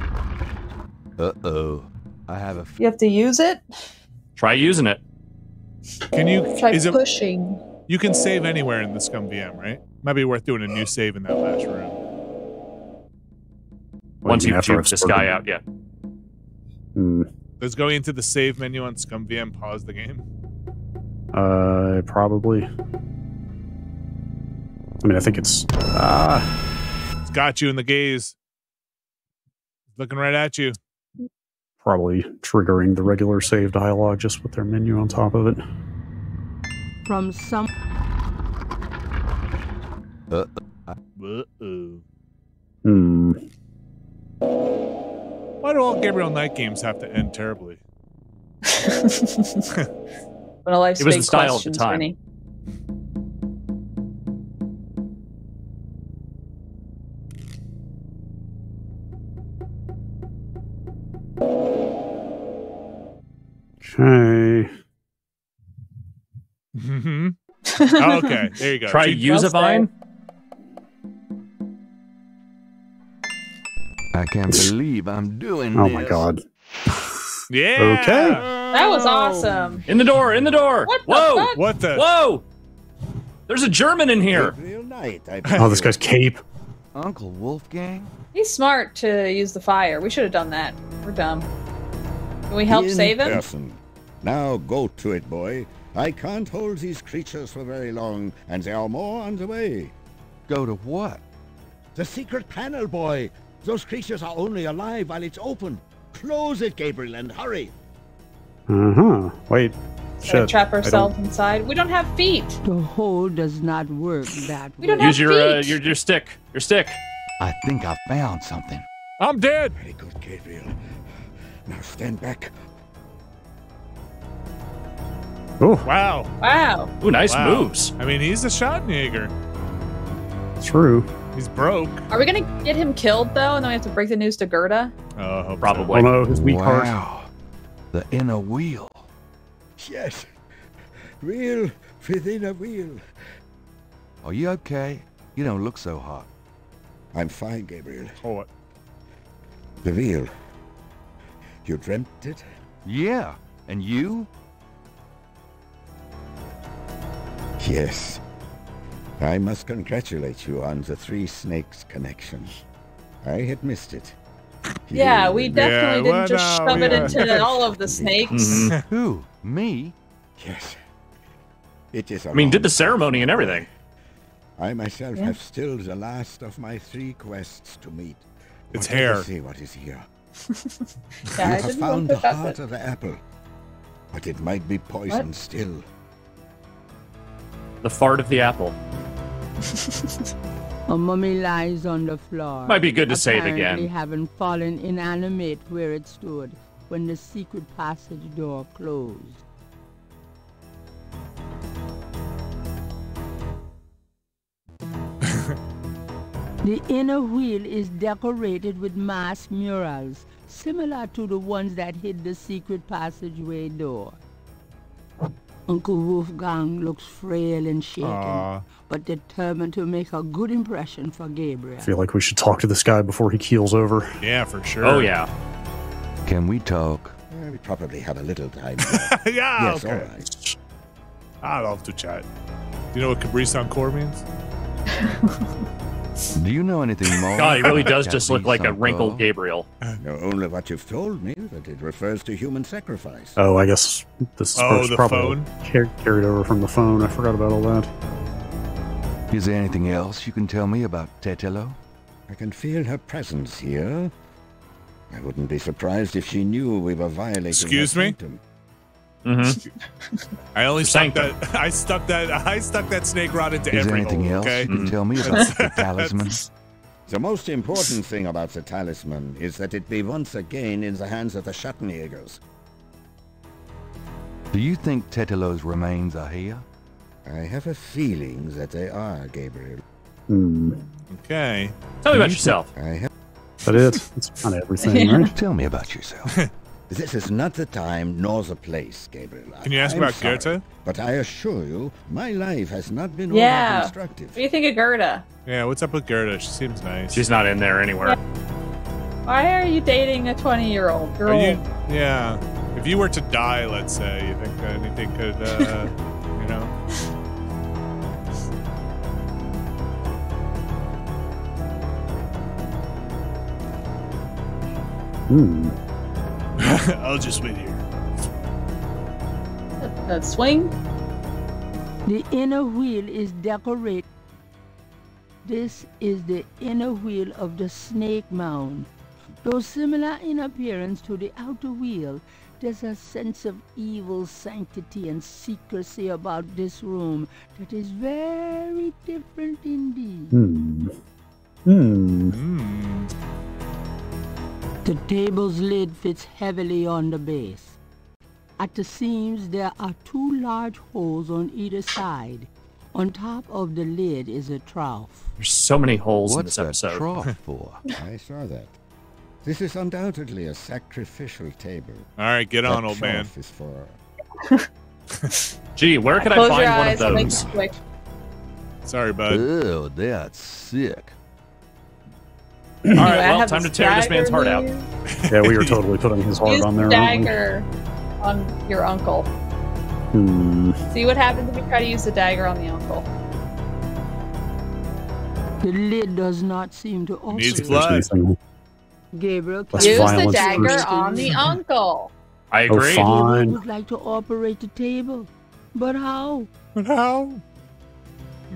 Uh-oh. I have a You have to use it. Try using it. Can you? Try Is it? pushing. You can save anywhere in the ScummVM, right? Might be worth doing a new save in that last room. What, Once you after juke I've this started? guy out, yeah. Hmm. Let's go into the save menu on ScummVM. Pause the game. Uh, probably. I mean, I think it's. Ah, It's got you in the gaze. Looking right at you. Probably triggering the regular save dialogue just with their menu on top of it. from some Uh-oh. Hmm. Why do all Gabriel Knight games have to end terribly? One of life's It was big the style of the time. Vinny. Okay. hmm okay, there you go. Try She- use a vine. I can't believe I'm doing this. Oh this. my god. Yeah. Okay. That was awesome. In the door. In the door. What the Whoa. fuck? What the? Whoa. There's a German in here. Gabriel Knight, I Oh, this guy's cape. Uncle Wolfgang? He's smart to use the fire. We should have done that. We're dumb. Can we help In save him? person. Now go to it, boy. I can't hold these creatures for very long, and there are more on the way. Go to what? The secret panel, boy. Those creatures are only alive while it's open. Close it, Gabriel, and hurry. Uh huh. Wait. Should we Shit. trap ourselves inside? We don't have feet. The hole does not work that way. We don't way. have Use your, uh, your your stick. Your stick. I think I found something. I'm dead. Very good, Gabriel. Now stand back. Oh, Wow. Wow. Ooh, nice Wow. moves. I mean, he's a Schattenjäger. true. He's broke. Are we gonna get him killed though, and then we have to break the news to Gerda? Oh, I so. Probably. Oh no, his weak heart. The inner wheel. Yes. Wheel within a wheel. Are you okay? You don't look so hot. I'm fine, Gabriel. Oh, what? The wheel. You dreamt it? Yeah. And you? Yes. I must congratulate you on the Three Snakes connection. I had missed it. Yeah, You we definitely well, didn't just no, shove it into all of the snakes. Mhm. Who? Me? Yes. It is a I mean, did the ceremony and everything. I myself Yeah. have still the last of my three quests to meet. It's Whatever hair. See what is here. Yeah, you I have didn't found the heart it. of the apple, but it might be poison still. The fart of the apple. A mummy lies on the floor. Might be good to say it apparently again. having fallen inanimate where it stood when the secret passage door closed. the inner wheel is decorated with mass murals, similar to the ones that hid the secret passageway door. Uncle Wolfgang looks frail and shaken, Aw. but determined to make a good impression for Gabriel. I feel like we should talk to this guy before he keels over. Yeah, for sure. Oh yeah. Can we talk? Eh, we probably have a little time. yeah, yes, okay. all right. I love to chat. Do you know what Cabri Core means? Do you know anything more? God, he really does just look like a wrinkled Gabriel. No, only what you've told me, that it refers to human sacrifice. Oh, I guess this Oh, the probably phone? car- carried over from the phone. I forgot about all that. Is there anything else you can tell me about Tetelo? I can feel her presence here. I wouldn't be surprised if she knew we were violating Excuse me? sanctum. Mm-hmm. I only stuck Sanctum. that. I stuck that. I stuck that snake rod into Is there every anything hole. else Okay. you can tell me about the talisman? The most important thing about the talisman is that it be once again in the hands of the Schattenjägers. Do you think Tetelo's remains are here? I have a feeling that they are, Gabriel. Hmm. Okay. Tell me about yourself. I have. Is that it? That's kind of everything, right? Tell me about yourself. This is not the time nor the place, Gabriel. Can you ask I'm about sorry, Gerda? But I assure you, my life has not been all Yeah. that What do you think of Gerda? Yeah. What's up with Gerda? She seems nice. She's not in there anywhere. Why are you dating a 20 year old girl? you? Yeah. If you were to die, let's say, you think anything could, uh, you know? Hmm. I'll just wait here. That swing? The inner wheel is decorated. This is the inner wheel of the snake mound. Though similar in appearance to the outer wheel, there's a sense of evil sanctity and secrecy about this room that is very different indeed. Hmm. Hmm. Hmm. The table's lid fits heavily on the base. At the seams, there are two large holes on either side. On top of the lid is a trough. There's so many holes in What's this that episode. trough for? I saw that. This is undoubtedly a sacrificial table. All right, get That on, old man. trough is for Gee, where could I Close find your one of eyes and make those? quick. Sorry, bud. Ew, that's sick. All right, well, time to tear this man's heart out. Yeah, we were totally putting his heart Use on the there. aren't dagger on your uncle. Hmm. See what happens if you try to use the dagger on the uncle. The lid does not seem to open. Needs blood. Gabriel, Less Use the dagger first. on the uncle. I Oh, agree. Gabriel fine. would like to operate the table, but how? But how?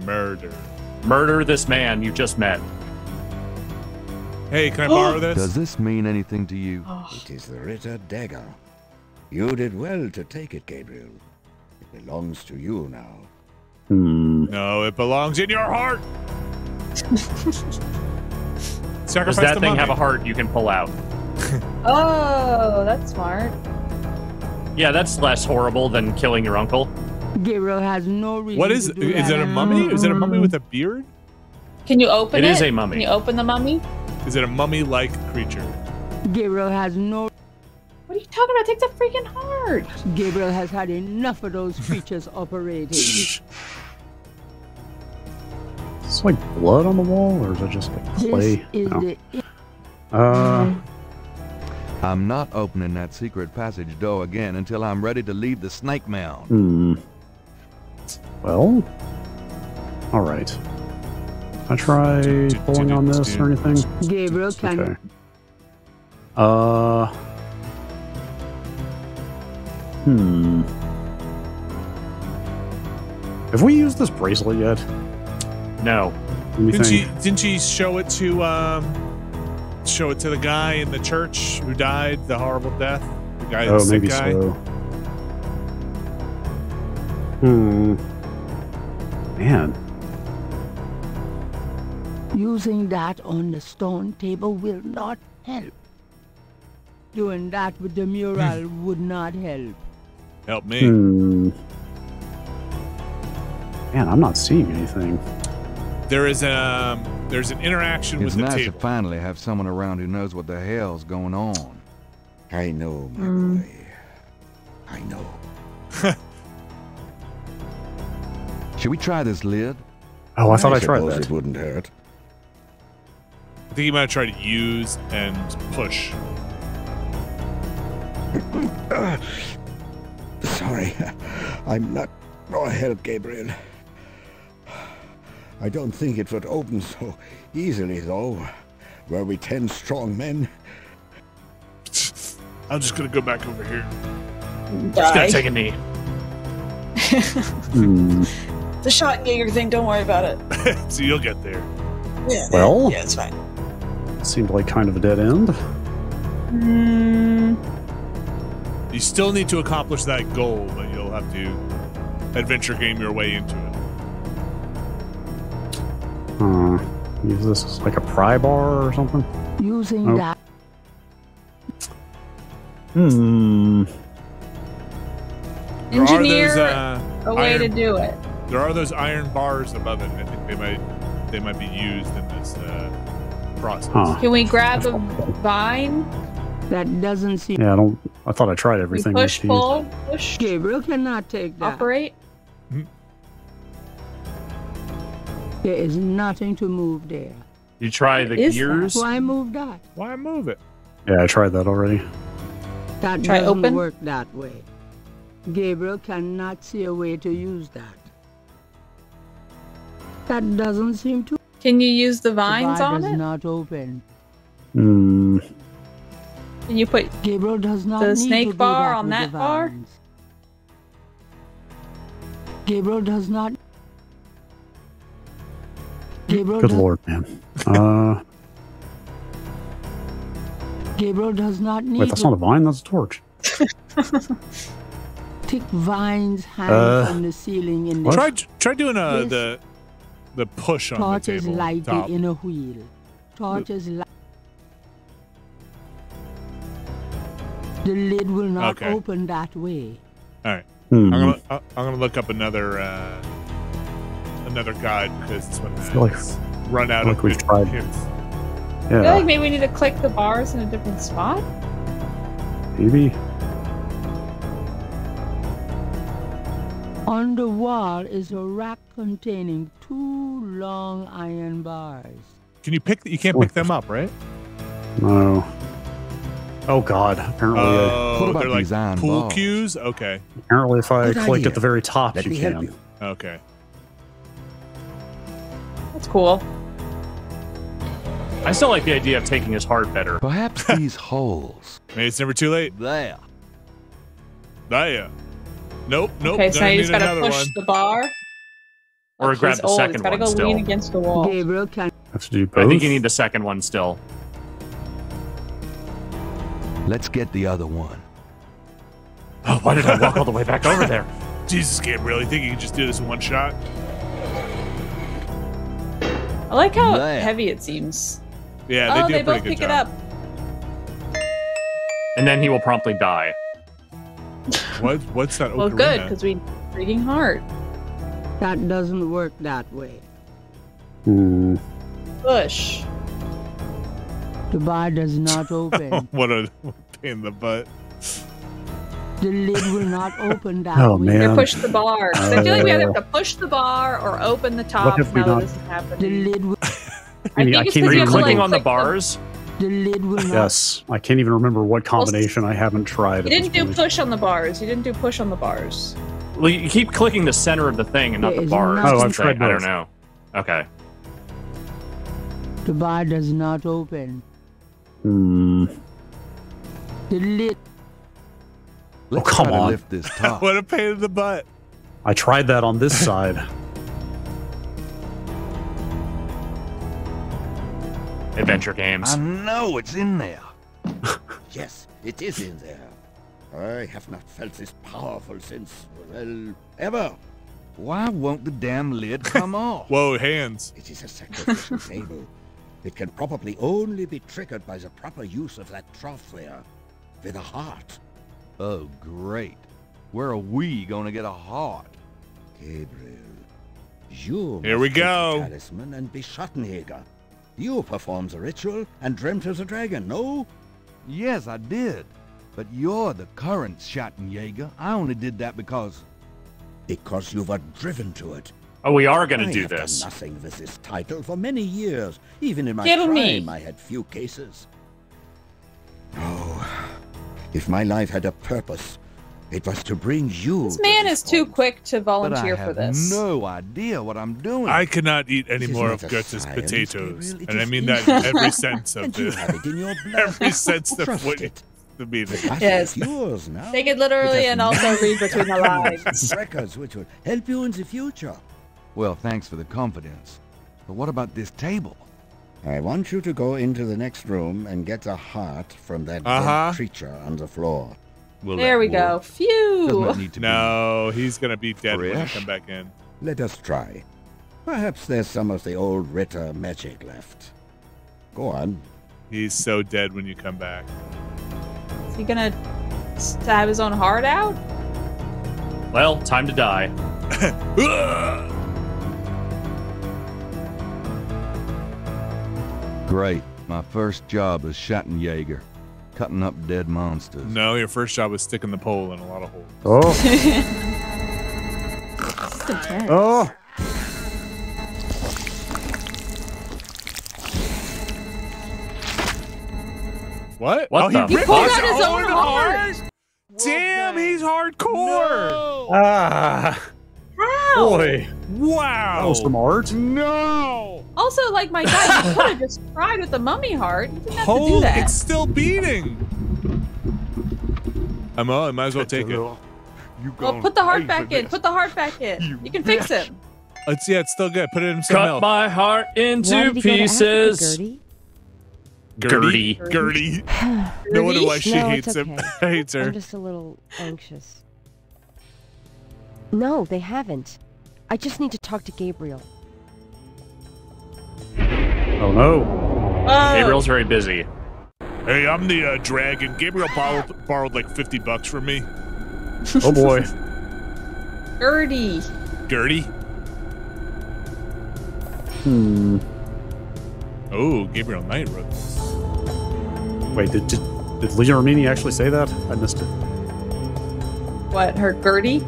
Murder. Murder this man you just met. Hey, can I borrow this? Does this mean anything to you? It is the Ritter dagger. You did well to take it, Gabriel. It belongs to you now. Hmm. No, it belongs in your heart. Does Sacrifice that the thing mummy. have a heart you can pull out? Oh, that's smart. Yeah, that's less horrible than killing your uncle. Gabriel has no reason What is to do is that. it a mummy? Is it a mummy with a beard? Can you open It it? is a mummy. Can you open the mummy? Is it a mummy-like creature? Gabriel has no. What are you talking about? Take the freaking heart. Gabriel has had enough of those creatures operating. It's like blood on the wall, or is it just like clay? This is No. the Uh, I'm not opening that secret passage door again until I'm ready to leave the snake mound. hmm. Well, all right. I try pulling on this or anything. Gabriel can. Okay. Uh. Hmm. Have we used this bracelet yet? No. Didn't Anything? she? Didn't she show it to um, show it to the guy in the church who died the horrible death? The guy, oh, sick maybe guy. so. Hmm. Man, Using that on the stone table will not help. Doing that with the mural would not help. Help me. Hmm. Man, I'm not seeing anything. There is um, there's an interaction It's with the nice table. to finally have someone around who knows what the hell's going on. I know, my Mm. boy. I know. Should we try this lid? Oh, I thought I, tried that. it wouldn't hurt. I think he might try to use and push. Sorry, I'm not no help, Gabriel. I don't think it would open so easily, though. Were we ten strong men? I'm just gonna go back over here. Just gonna take a knee. The Schattenjäger thing. Don't worry about it. so you'll get there. Yeah. Well, Yeah, it's fine. Seemed like kind of a dead end. Mm, You still need to accomplish that goal, but you'll have to adventure game your way into it. Uh, use this as like a pry bar or something. Using Oh. that. Hmm. Engineer those, uh, a way to do it. There are those iron bars above it. I think they might they might be used in this uh, process. Huh. Can we grab a vine? That doesn't seem. Yeah, I don't. I thought I tried everything. We push, pull, push, Gabriel cannot take that. operate. Hmm. There is nothing to move there. You try the is gears. Why move that? Why move it? Yeah, I tried that already. That Try doesn't open? work that way. Gabriel cannot see a way to use that. That doesn't seem to. Can you use the The vines bar on does it? not open. Hmm. Can you put Gabriel does not The need snake to bar that on that bar? Gabriel does not. Gabriel Good does, lord, man. Uh, Gabriel does not need wait, that's not a vine. That's a torch. thick vines hang Uh, from the ceiling in the Try try doing uh, Yes. the the push on the torches table. lighted top. in a wheel. Torches light. The lid will not Okay. open that way. All right, Hmm. I'm gonna I- I'm gonna look up another uh, another guide because this one feel like- run out feel like of we've good tried- hints. I feel like maybe we need to click the bars in a different spot. maybe. On the wall is a rack containing two long iron bars. Can you pick? You can't pick them up, right? No. Oh God. Apparently, uh, What about they're like these pool bars? cues. Okay, apparently, if I Good clicked idea. at the very top, Let you can. you. okay. That's cool. I still like the idea of taking his heart better. Perhaps these holes. Maybe it's never too late. There. There. Nope, nope. okay, so gonna you just gotta push one. the bar. Or Oh, grab the old. second He's gotta one go still. lean against the wall. Gabriel can Have to do both. I think you need the second one still. Let's get the other one. Oh, why did I walk all the way back over there? Jesus, Gabriel, you think you can just do this in one shot? I like how There. heavy it seems. Yeah, they oh, do they a pretty both good pick job. it up. And then he will promptly die. What? What's that? Well, ocarina? good because we freaking heart. that doesn't work that way. Hmm. Push. The bar does not open. what a pain in the butt. the lid will not open that Oh, way. man. Or push the bar. 'Cause I feel like we either have Uh, to push the bar or open the top. if we now not- this is happening. The lid will, I I think can't it's even because you have to remember. Clicking like on the bars. the lid will not. Yes, I can't even remember what combination I haven't tried. You didn't do point. push on the bars. You didn't do push on the bars. Well, you keep clicking the center of the thing and not There the bars. nothing- Oh, I've something. tried I don't know. Okay. The bar does not open. Hmm. The lid. Let's come on. lift this top. What a pain in the butt. I tried that on this side. Adventure games. I know it's in there. Yes, it is in there. I have not felt this powerful since, well, ever. Why won't the damn lid come off? Whoa, hands. It is a sacrificial table. It can probably only be triggered by the proper use of that trough there, with a heart. Oh, great. Where are we gonna get a heart? Gabriel, you Here we go. talisman and be Schattenjäger. You performed the ritual and dreamt of the dragon, no? Yes, I did. But you're the current Schattenjäger. I only did that because... Because you were driven to it. Oh, we are going to do have done this. nothing with this title for many years. Even in my Kill prime, me. I had few cases. Oh, if my life had a purpose, it was to bring you. This man this is too quick to But I volunteer for have this. no idea what I'm doing. I cannot eat any This more of a Guts' science, potatoes. Gabriel. It And I mean that in every sense of the have it in your blood. every sense of Trust what it. the meaning. Yes. is yours now. Take it literally It and also read between the lines. Records which will help you in the future. Well, thanks for the confidence. But what about this table? I want you to go into the next room and get a heart from that Uh-huh. dead creature on the floor. Will There we go. Phew. need to be No, he's gonna be dead when I come back in. Let us try. Perhaps there's some of the old Ritter magic left. Go on. He's so dead when you come back. Is he gonna stab his own heart out? Well, time to die. Great. My first job as Schattenjäger. Cutting up dead monsters. no, your first job was sticking the pole in a lot of holes. Oh, oh! What? What oh, the he ripped He pulled out his own own heart. Damn, he's hardcore. Ah, How? Boy, Wow. that was some art. No. Also, like my guy, you could have just tried with the mummy heart. You didn't have to do Holy, that. it's still beating. I'm I might as well take it. You Well, put the heart back in. Put the heart back in. You, can fix it. him. It's yeah, it's still good. Put it in some Cut milk. my heart Why into did he go to Africa, pieces. Gertie? Gertie. Gertie. No wonder why she No, hates it's him. okay. hates her. I'm just a little anxious. No, they haven't. I just need to talk to Gabriel. Oh no! Oh, Gabriel's very busy. Hey, I'm the uh, dragon. Gabriel borrowed, borrowed like 50 bucks from me. Oh boy! Gertie. Gertie. Hmm. Oh, Gabriel Knight wrote this. Wait, did did, did Leah Remini actually say that? I missed it. What? Her Gertie?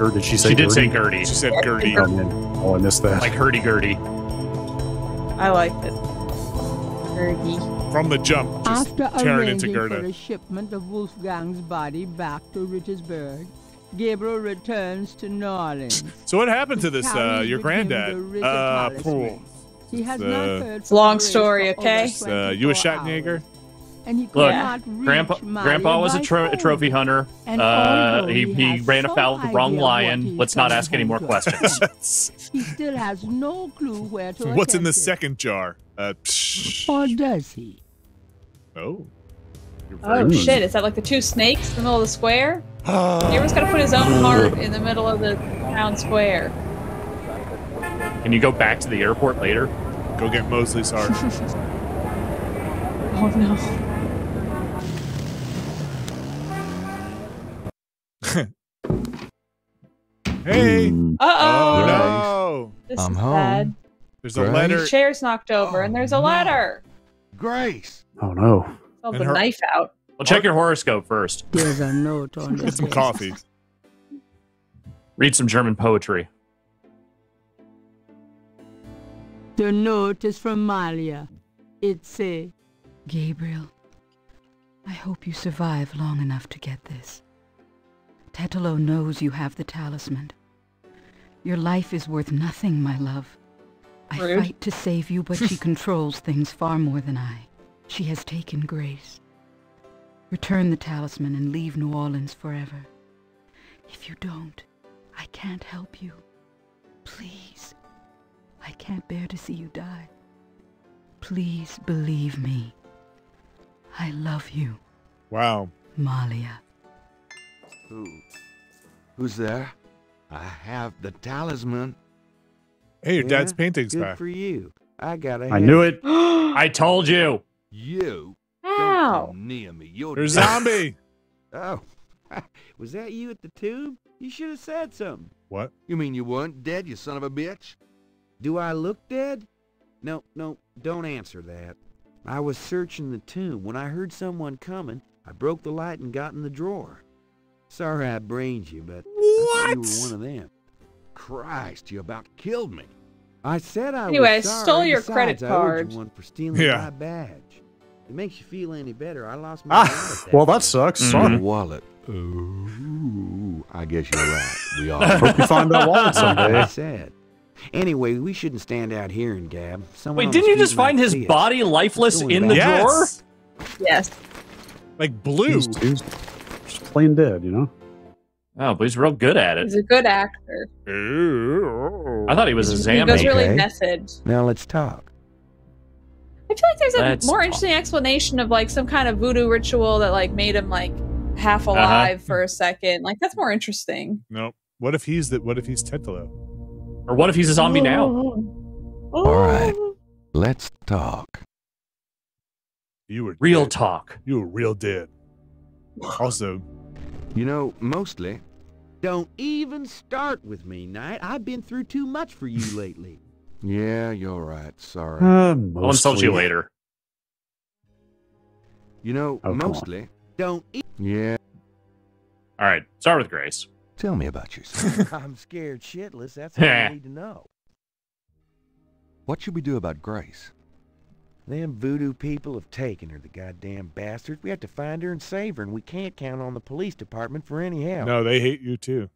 Or did she say? She did say Gertie? Gertie. She said Gertie. Oh man! Oh, I missed that. Like hurdy gurdy. I like it. Gertie. From the jump, just After tearing into arranging for Gerda. the shipment of Wolfgang's body back to Rittersberg, Gabriel returns to New Orleans. So what happened to this, uh, your with him the granddad? Ritter Uh, pool. He has Uh, not heard from long story, okay? over Uh, you a 24 Schwarzenegger? hours, And he could Look, not reach Grandpa, Molly Grandpa was a, tro- a trophy hunter. And Uh, he, he he ran afoul of the wrong idea of what lion. Let's not ask any more questions. He still has no clue where to What's in the it. second jar? Uh. Or does he? Oh. Oh very- shit! Is that like the two snakes in the middle of the square? Everyone's got to put his own heart in the middle of the town square. Can you go back to the airport later? Go get Mosley's heart. Oh no! hey. Uh Oh oh! no. This I'm is home. bad. There's a Grace? letter. Chair's knocked over, and there's a letter. Grace! Oh no. Held And the her- knife out. Well, check your horoscope first. There's a note on the Get some coffee. Read some German poetry. The note is from Malia. It says, Gabriel, I hope you survive long enough to get this. Tetelo knows you have the talisman. Your life is worth nothing, my love. I Rude. fight to save you, but she controls things far more than I. She has taken Grace. Return the talisman and leave New Orleans forever. If you don't, I can't help you. Please. I can't bear to see you die. Please believe me. I love you, Wow. Malia. Who? Who's there? I have the talisman. Hey, your dad's Yeah? painting's Good back. for you. I got a I knew it. I told you. You. Don't Ow! come near me. You're There's dead. zombie. Oh, was that you at the tube? You should have said something. what? You mean you weren't dead, you son of a bitch? Do I look dead? No, no, don't answer that. I was searching the tomb. When I heard someone coming, I broke the light and got in the drawer. Sorry I brained you, but I thought you were one of them. Christ, you about killed me. I said I Anyway, I was sorry. stole your Besides, credit I card. you one for stealing Yeah. my badge. It makes you feel any better, I lost my wallet. Ah, that well, that sucks. Mhm. Sorry. Wallet. Ooh, I guess you're right. We all. Hope you find that wallet That's someday. sad. Anyway, we shouldn't stand out here and gab. Someone Wait, didn't you just find his body lifeless in the back. drawer? Yes. Yes. Like blue. He's, he's just plain dead, you know? Oh, but he's real good at it. He's a good actor. I thought he was a He goes really Okay. method. Now let's talk. I feel like there's a Let's more talk. interesting explanation of like some kind of voodoo ritual that like made him like half Uh-huh. alive for a second. Like that's more interesting. Nope. What if he's the? What if he's Tetelo? Or what if he's a zombie now? All right. Let's talk. You were Real dead. talk. You were real dead. Also, You know, mostly, Don't even start with me, Knight. I've been through too much for you lately. yeah, you're right. Sorry. Uh, I'll insult you later. You know, Oh, mostly, Don't e- yeah. All right, start with Grace. Tell me about yourself. I'm scared shitless. That's all I need to know. what should we do about Grace? Them voodoo people have taken her, the goddamn bastards. We have to find her and save her, and we can't count on the police department for any help. no, they hate you too.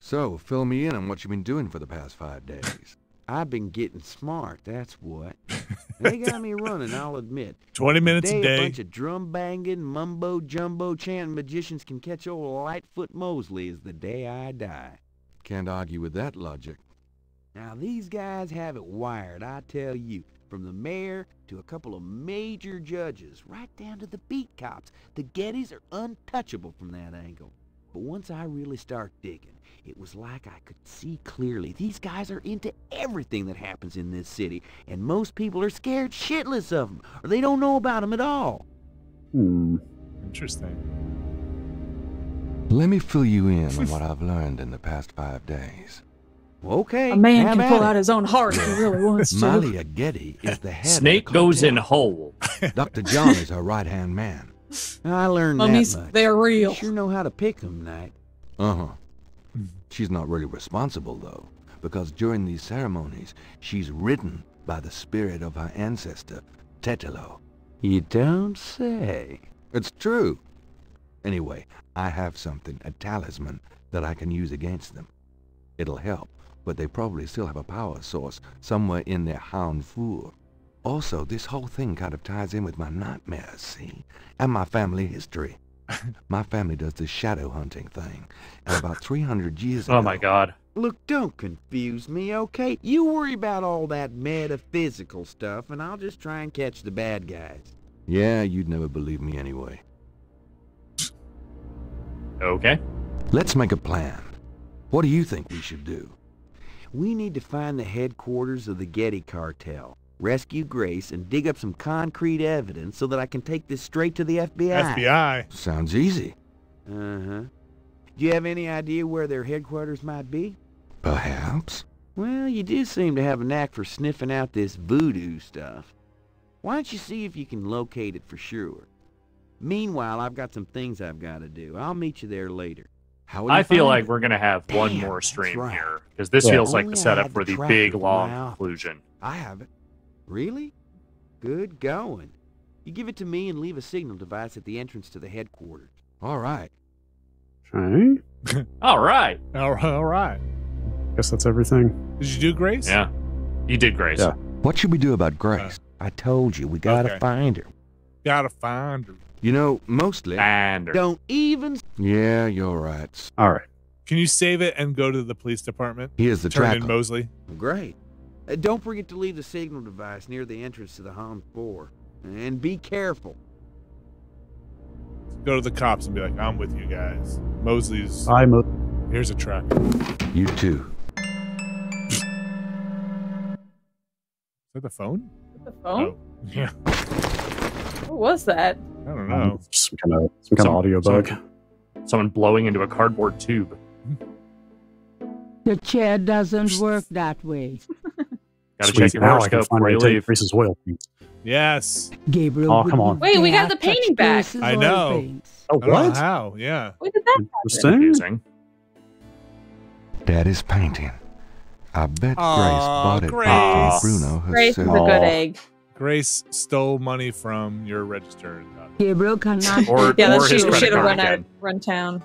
So, fill me in on what you've been doing for the past five days. I've been getting smart, that's what. they got me running, I'll admit. Twenty minutes Today, a day. A bunch of drum banging, mumbo jumbo chanting magicians can catch old Lightfoot Mosley is the day I die. Can't argue with that logic. Now these guys have it wired, I tell you. From the mayor to a couple of major judges, right down to the beat cops. The Geddes are untouchable from that angle. But once I really start digging, it was like I could see clearly. These guys are into everything that happens in this city, and most people are scared shitless of them, or they don't know about them at all. Hmm. Interesting. Let me fill you in on what I've learned in the past five days. Okay, A man can pull it. out his own heart if he really wants to. Malia Gedde is the head Snake of the goes in cartel. hole. Dr. John is her right-hand man. I learned Mummies, that much. they're real. You sure know how to pick 'em, Knight. Uh-huh. She's not really responsible, though, because during these ceremonies, she's ridden by the spirit of her ancestor, Tetelo. You don't say. It's true. Anyway, I have something, a talisman, that I can use against them. It'll help, but they probably still have a power source somewhere in their hounfour. Also, this whole thing kind of ties in with my nightmares, see? And my family history. my family does this shadow hunting thing. And about 300 years oh ago... Oh my god. Look, don't confuse me, okay? You worry about all that metaphysical stuff, and I'll just try and catch the bad guys. Yeah, you'd never believe me anyway. Okay. Let's make a plan. What do you think we should do? We need to find the headquarters of the Gedde cartel, rescue Grace, and dig up some concrete evidence so that I can take this straight to the FBI. FBI. Sounds easy. Uh-huh. Do you have any idea where their headquarters might be? Perhaps. Well, you do seem to have a knack for sniffing out this voodoo stuff. Why don't you see if you can locate it for sure? Meanwhile, I've got some things I've got to do. I'll meet you there later. How I feel like it? we're gonna have one more stream right. here because this Yeah. feels like Only the setup for the the big long office. conclusion. I have it. Really? Good going. You give it to me and leave a signal device at the entrance to the headquarters. All right. Okay. All right. All right. All right. Guess that's everything. Did you do Grace? Yeah. You did, Grace. Yeah. What should we do about uh, Grace? I told you, we gotta Okay. find her. Gotta find her. You know, mostly... find her. Don't even... Yeah, you're right. All right. Can you save it and go to the police department? He is the Turn in tracker. Mosley. Great. Uh, don't forget to leave the signal device near the entrance to the home Four, And be careful. Go to the cops and be like, I'm with you guys. Mosley's. I'm a Here's a track. You too. Is that the phone? The phone? Oh, yeah. What was that? I don't know. some kind of some kind Some- of audio some- bug. Someone blowing into a cardboard tube. The chair doesn't work that way. Gotta Sweet, check your now I can horoscope finally before you take leave. Grace's oil paints. Yes. Gabriel. Oh, come on. Wait, we got the painting back. Grace's I know. paints. Oh, I don't know what? how. Yeah. When did that happen? Interesting. Confusing. Daddy's painting. I bet Aw, Grace bought it Grace. back from Bruno Grace is a good egg. Grace stole money from your register. Gabriel cannot. Or, Yeah, or that's his true. credit Should have card run out, again. run town.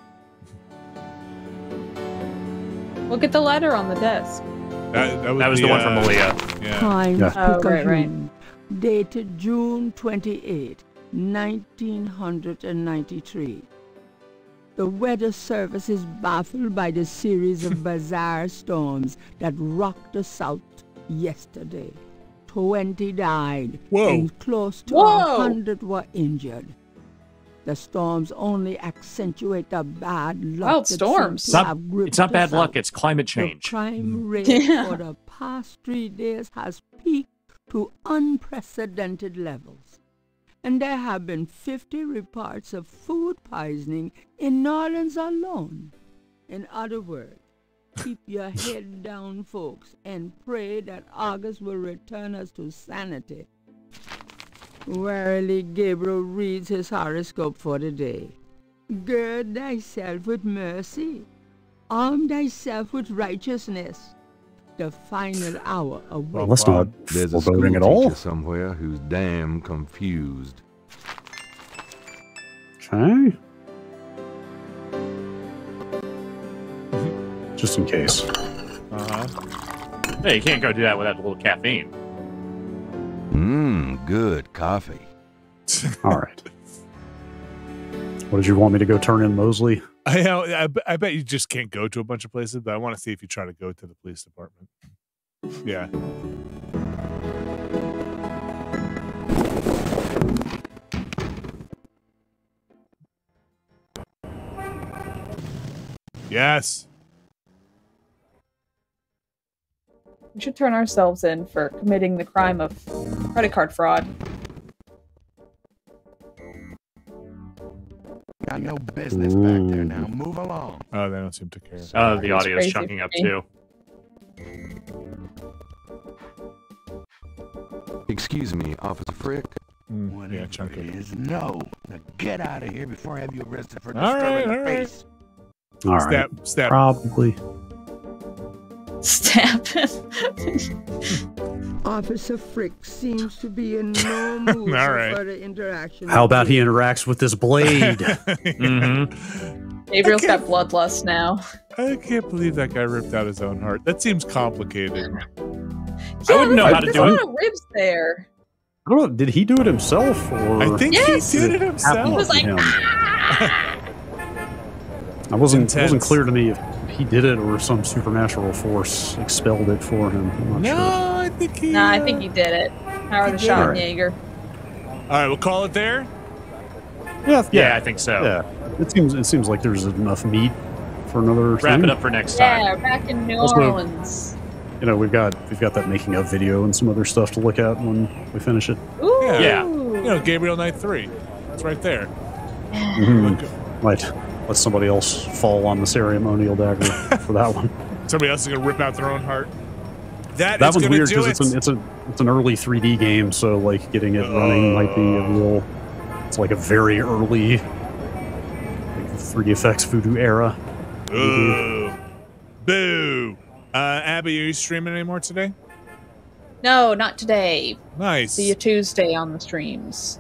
Look at the letter on the desk. That, that was, That was the, one from uh, Malia. Yeah. Times Yeah. Oh, right, right. Dated June 28, 1993. The Weather Service is baffled by the series of bizarre storms that rocked the South yesterday. 20 died Whoa. and close to Whoa. 100 were injured. The storms only accentuate the bad luck oh, Wild storms. It's not, have it's not bad luck, it's climate change. The change. crime mm. rate Yeah. for the past three days has peaked to unprecedented levels. And there have been 50 reports of food poisoning in New Orleans alone. In other words, keep your head down, folks, and pray that August will return us to sanity. Warily Gabriel reads his horoscope for the day. Gird thyself with mercy. Arm thyself with righteousness. The final hour Well, awaits. that's not There's a foreboding school at all. teacher somewhere who's damn confused. Okay. Just in case. Uh-huh. Hey, you can't go do that without a little caffeine. Mmm, good coffee. All right. What did you want me to go turn in, Mosley? I, know- I, b- I bet you just can't go to a bunch of places, but I want to see if you try to go to the police department. Yeah. Yes. We should turn ourselves in for committing the crime of credit card fraud. Got no business back there now. Move along. Oh, they don't seem to care. Oh, the That's audio's crazy chunking up too. Excuse me, Officer Frick. Mm, Whatever yeah, it chunking. is, no. Now get out of here before I have you arrested for All right, disturbing all the right. face. All right. Stab, stab. Probably. Stab. Officer Frick seems to be in no mood All for right. further interaction. How about he interacts with this blade? Mm-hmm. Gabriel's got bloodlust now. I can't believe that guy ripped out his own heart. That seems complicated. Yeah, wouldn't know how to there's do a it. lot of ribs there. I don't know. Did he do it himself, or I think Yes. he did it It himself. happened was like. I wasn't. It wasn't clear to me if he did it or some supernatural force expelled it for him. I'm not no, sure. I think he. Nah, I think he did it. Howard the did it. Schattenjäger. All right, we'll call it there. Yeah, Yeah, I think so. yeah. It seems. It seems like there's enough meat for another. Wrap thing. it up for next time. Yeah, back in New Also- Orleans. You know, we've got we've got that making of video and some other stuff to look at when we finish it. Ooh. Yeah. Yeah. You know, Gabriel Knight 3. It's right there. Mm -hmm. Might let somebody else fall on the ceremonial dagger for that one. Somebody else is going to rip out their own heart. That, That is one's weird do because it's an it's a it's an early 3D game, so like getting it running might be a real. It's like a very early, like 3D effects voodoo era. Boo. Boo. Uh, Abby, are you streaming anymore today? No, not today. Nice. See you Tuesday on the streams.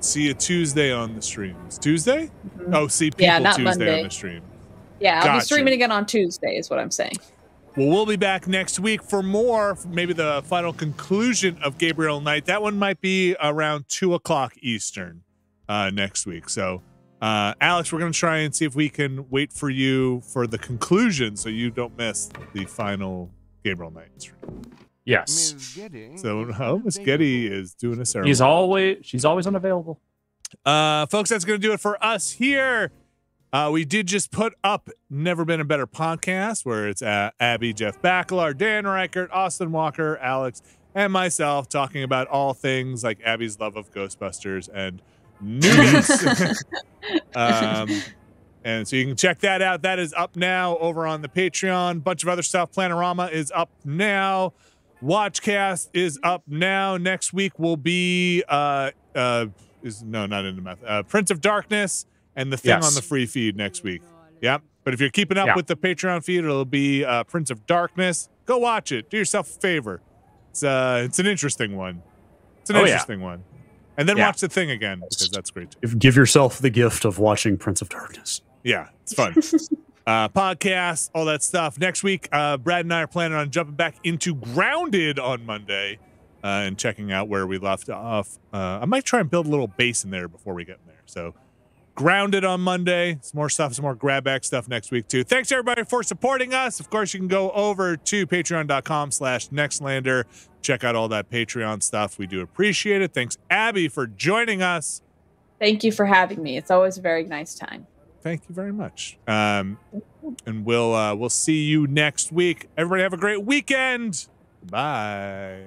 See you Tuesday on the streams. Tuesday? Oh, see people Yeah, not Tuesday Monday. on the stream. Yeah, I'll be streaming again on Tuesday, is what I'm saying. Well, we'll be back next week for more, maybe the final conclusion of Gabriel Knight. That one might be around two o'clock Eastern uh, next week. So, uh, Alex, we're going to try and see if we can wait for you for the conclusion so you don't miss the final Gabriel Knight stream. Yes. So, oh, Miss Gedde is doing a ceremony. He's always she's always unavailable. Uh, folks, that's going to do it for us here. Uh, we did just put up Never Been a Better podcast, where it's uh, Abby, Jeff Bakalar, Dan Ryckert, Austin Walker, Alex, and myself talking about all things like Abby's love of Ghostbusters and news. um, and so you can check that out. That is up now over on the Patreon. Bunch of other stuff. Planorama is up now. Watchcast is up now. Next week will be uh uh is no not into math. Uh, Prince of Darkness and the thing Yes. on the free feed next week. Yep. But if you're keeping up Yeah. with the Patreon feed, it'll be uh, Prince of Darkness. Go watch it. Do yourself a favor. It's uh it's an interesting one. It's an Oh, yeah. interesting one. And then Yeah. watch the thing again because that's great too. Give yourself the gift of watching Prince of Darkness. Yeah, it's fun. uh, podcasts, all that stuff. Next week, uh, Brad and I are planning on jumping back into Grounded on Monday uh, and checking out where we left off. Uh, I might try and build a little base in there before we get in there. So, Grounded on Monday. Some more stuff, some more grab back stuff next week too. Thanks everybody for supporting us. Of course, you can go over to patreon.com slash nextlander. Check out all that Patreon stuff. We do appreciate it. Thanks, Abby, for joining us. Thank you for having me. It's always a very nice time. Thank you very much. Um, and we'll uh, we'll see you next week. Everybody have a great weekend. Bye.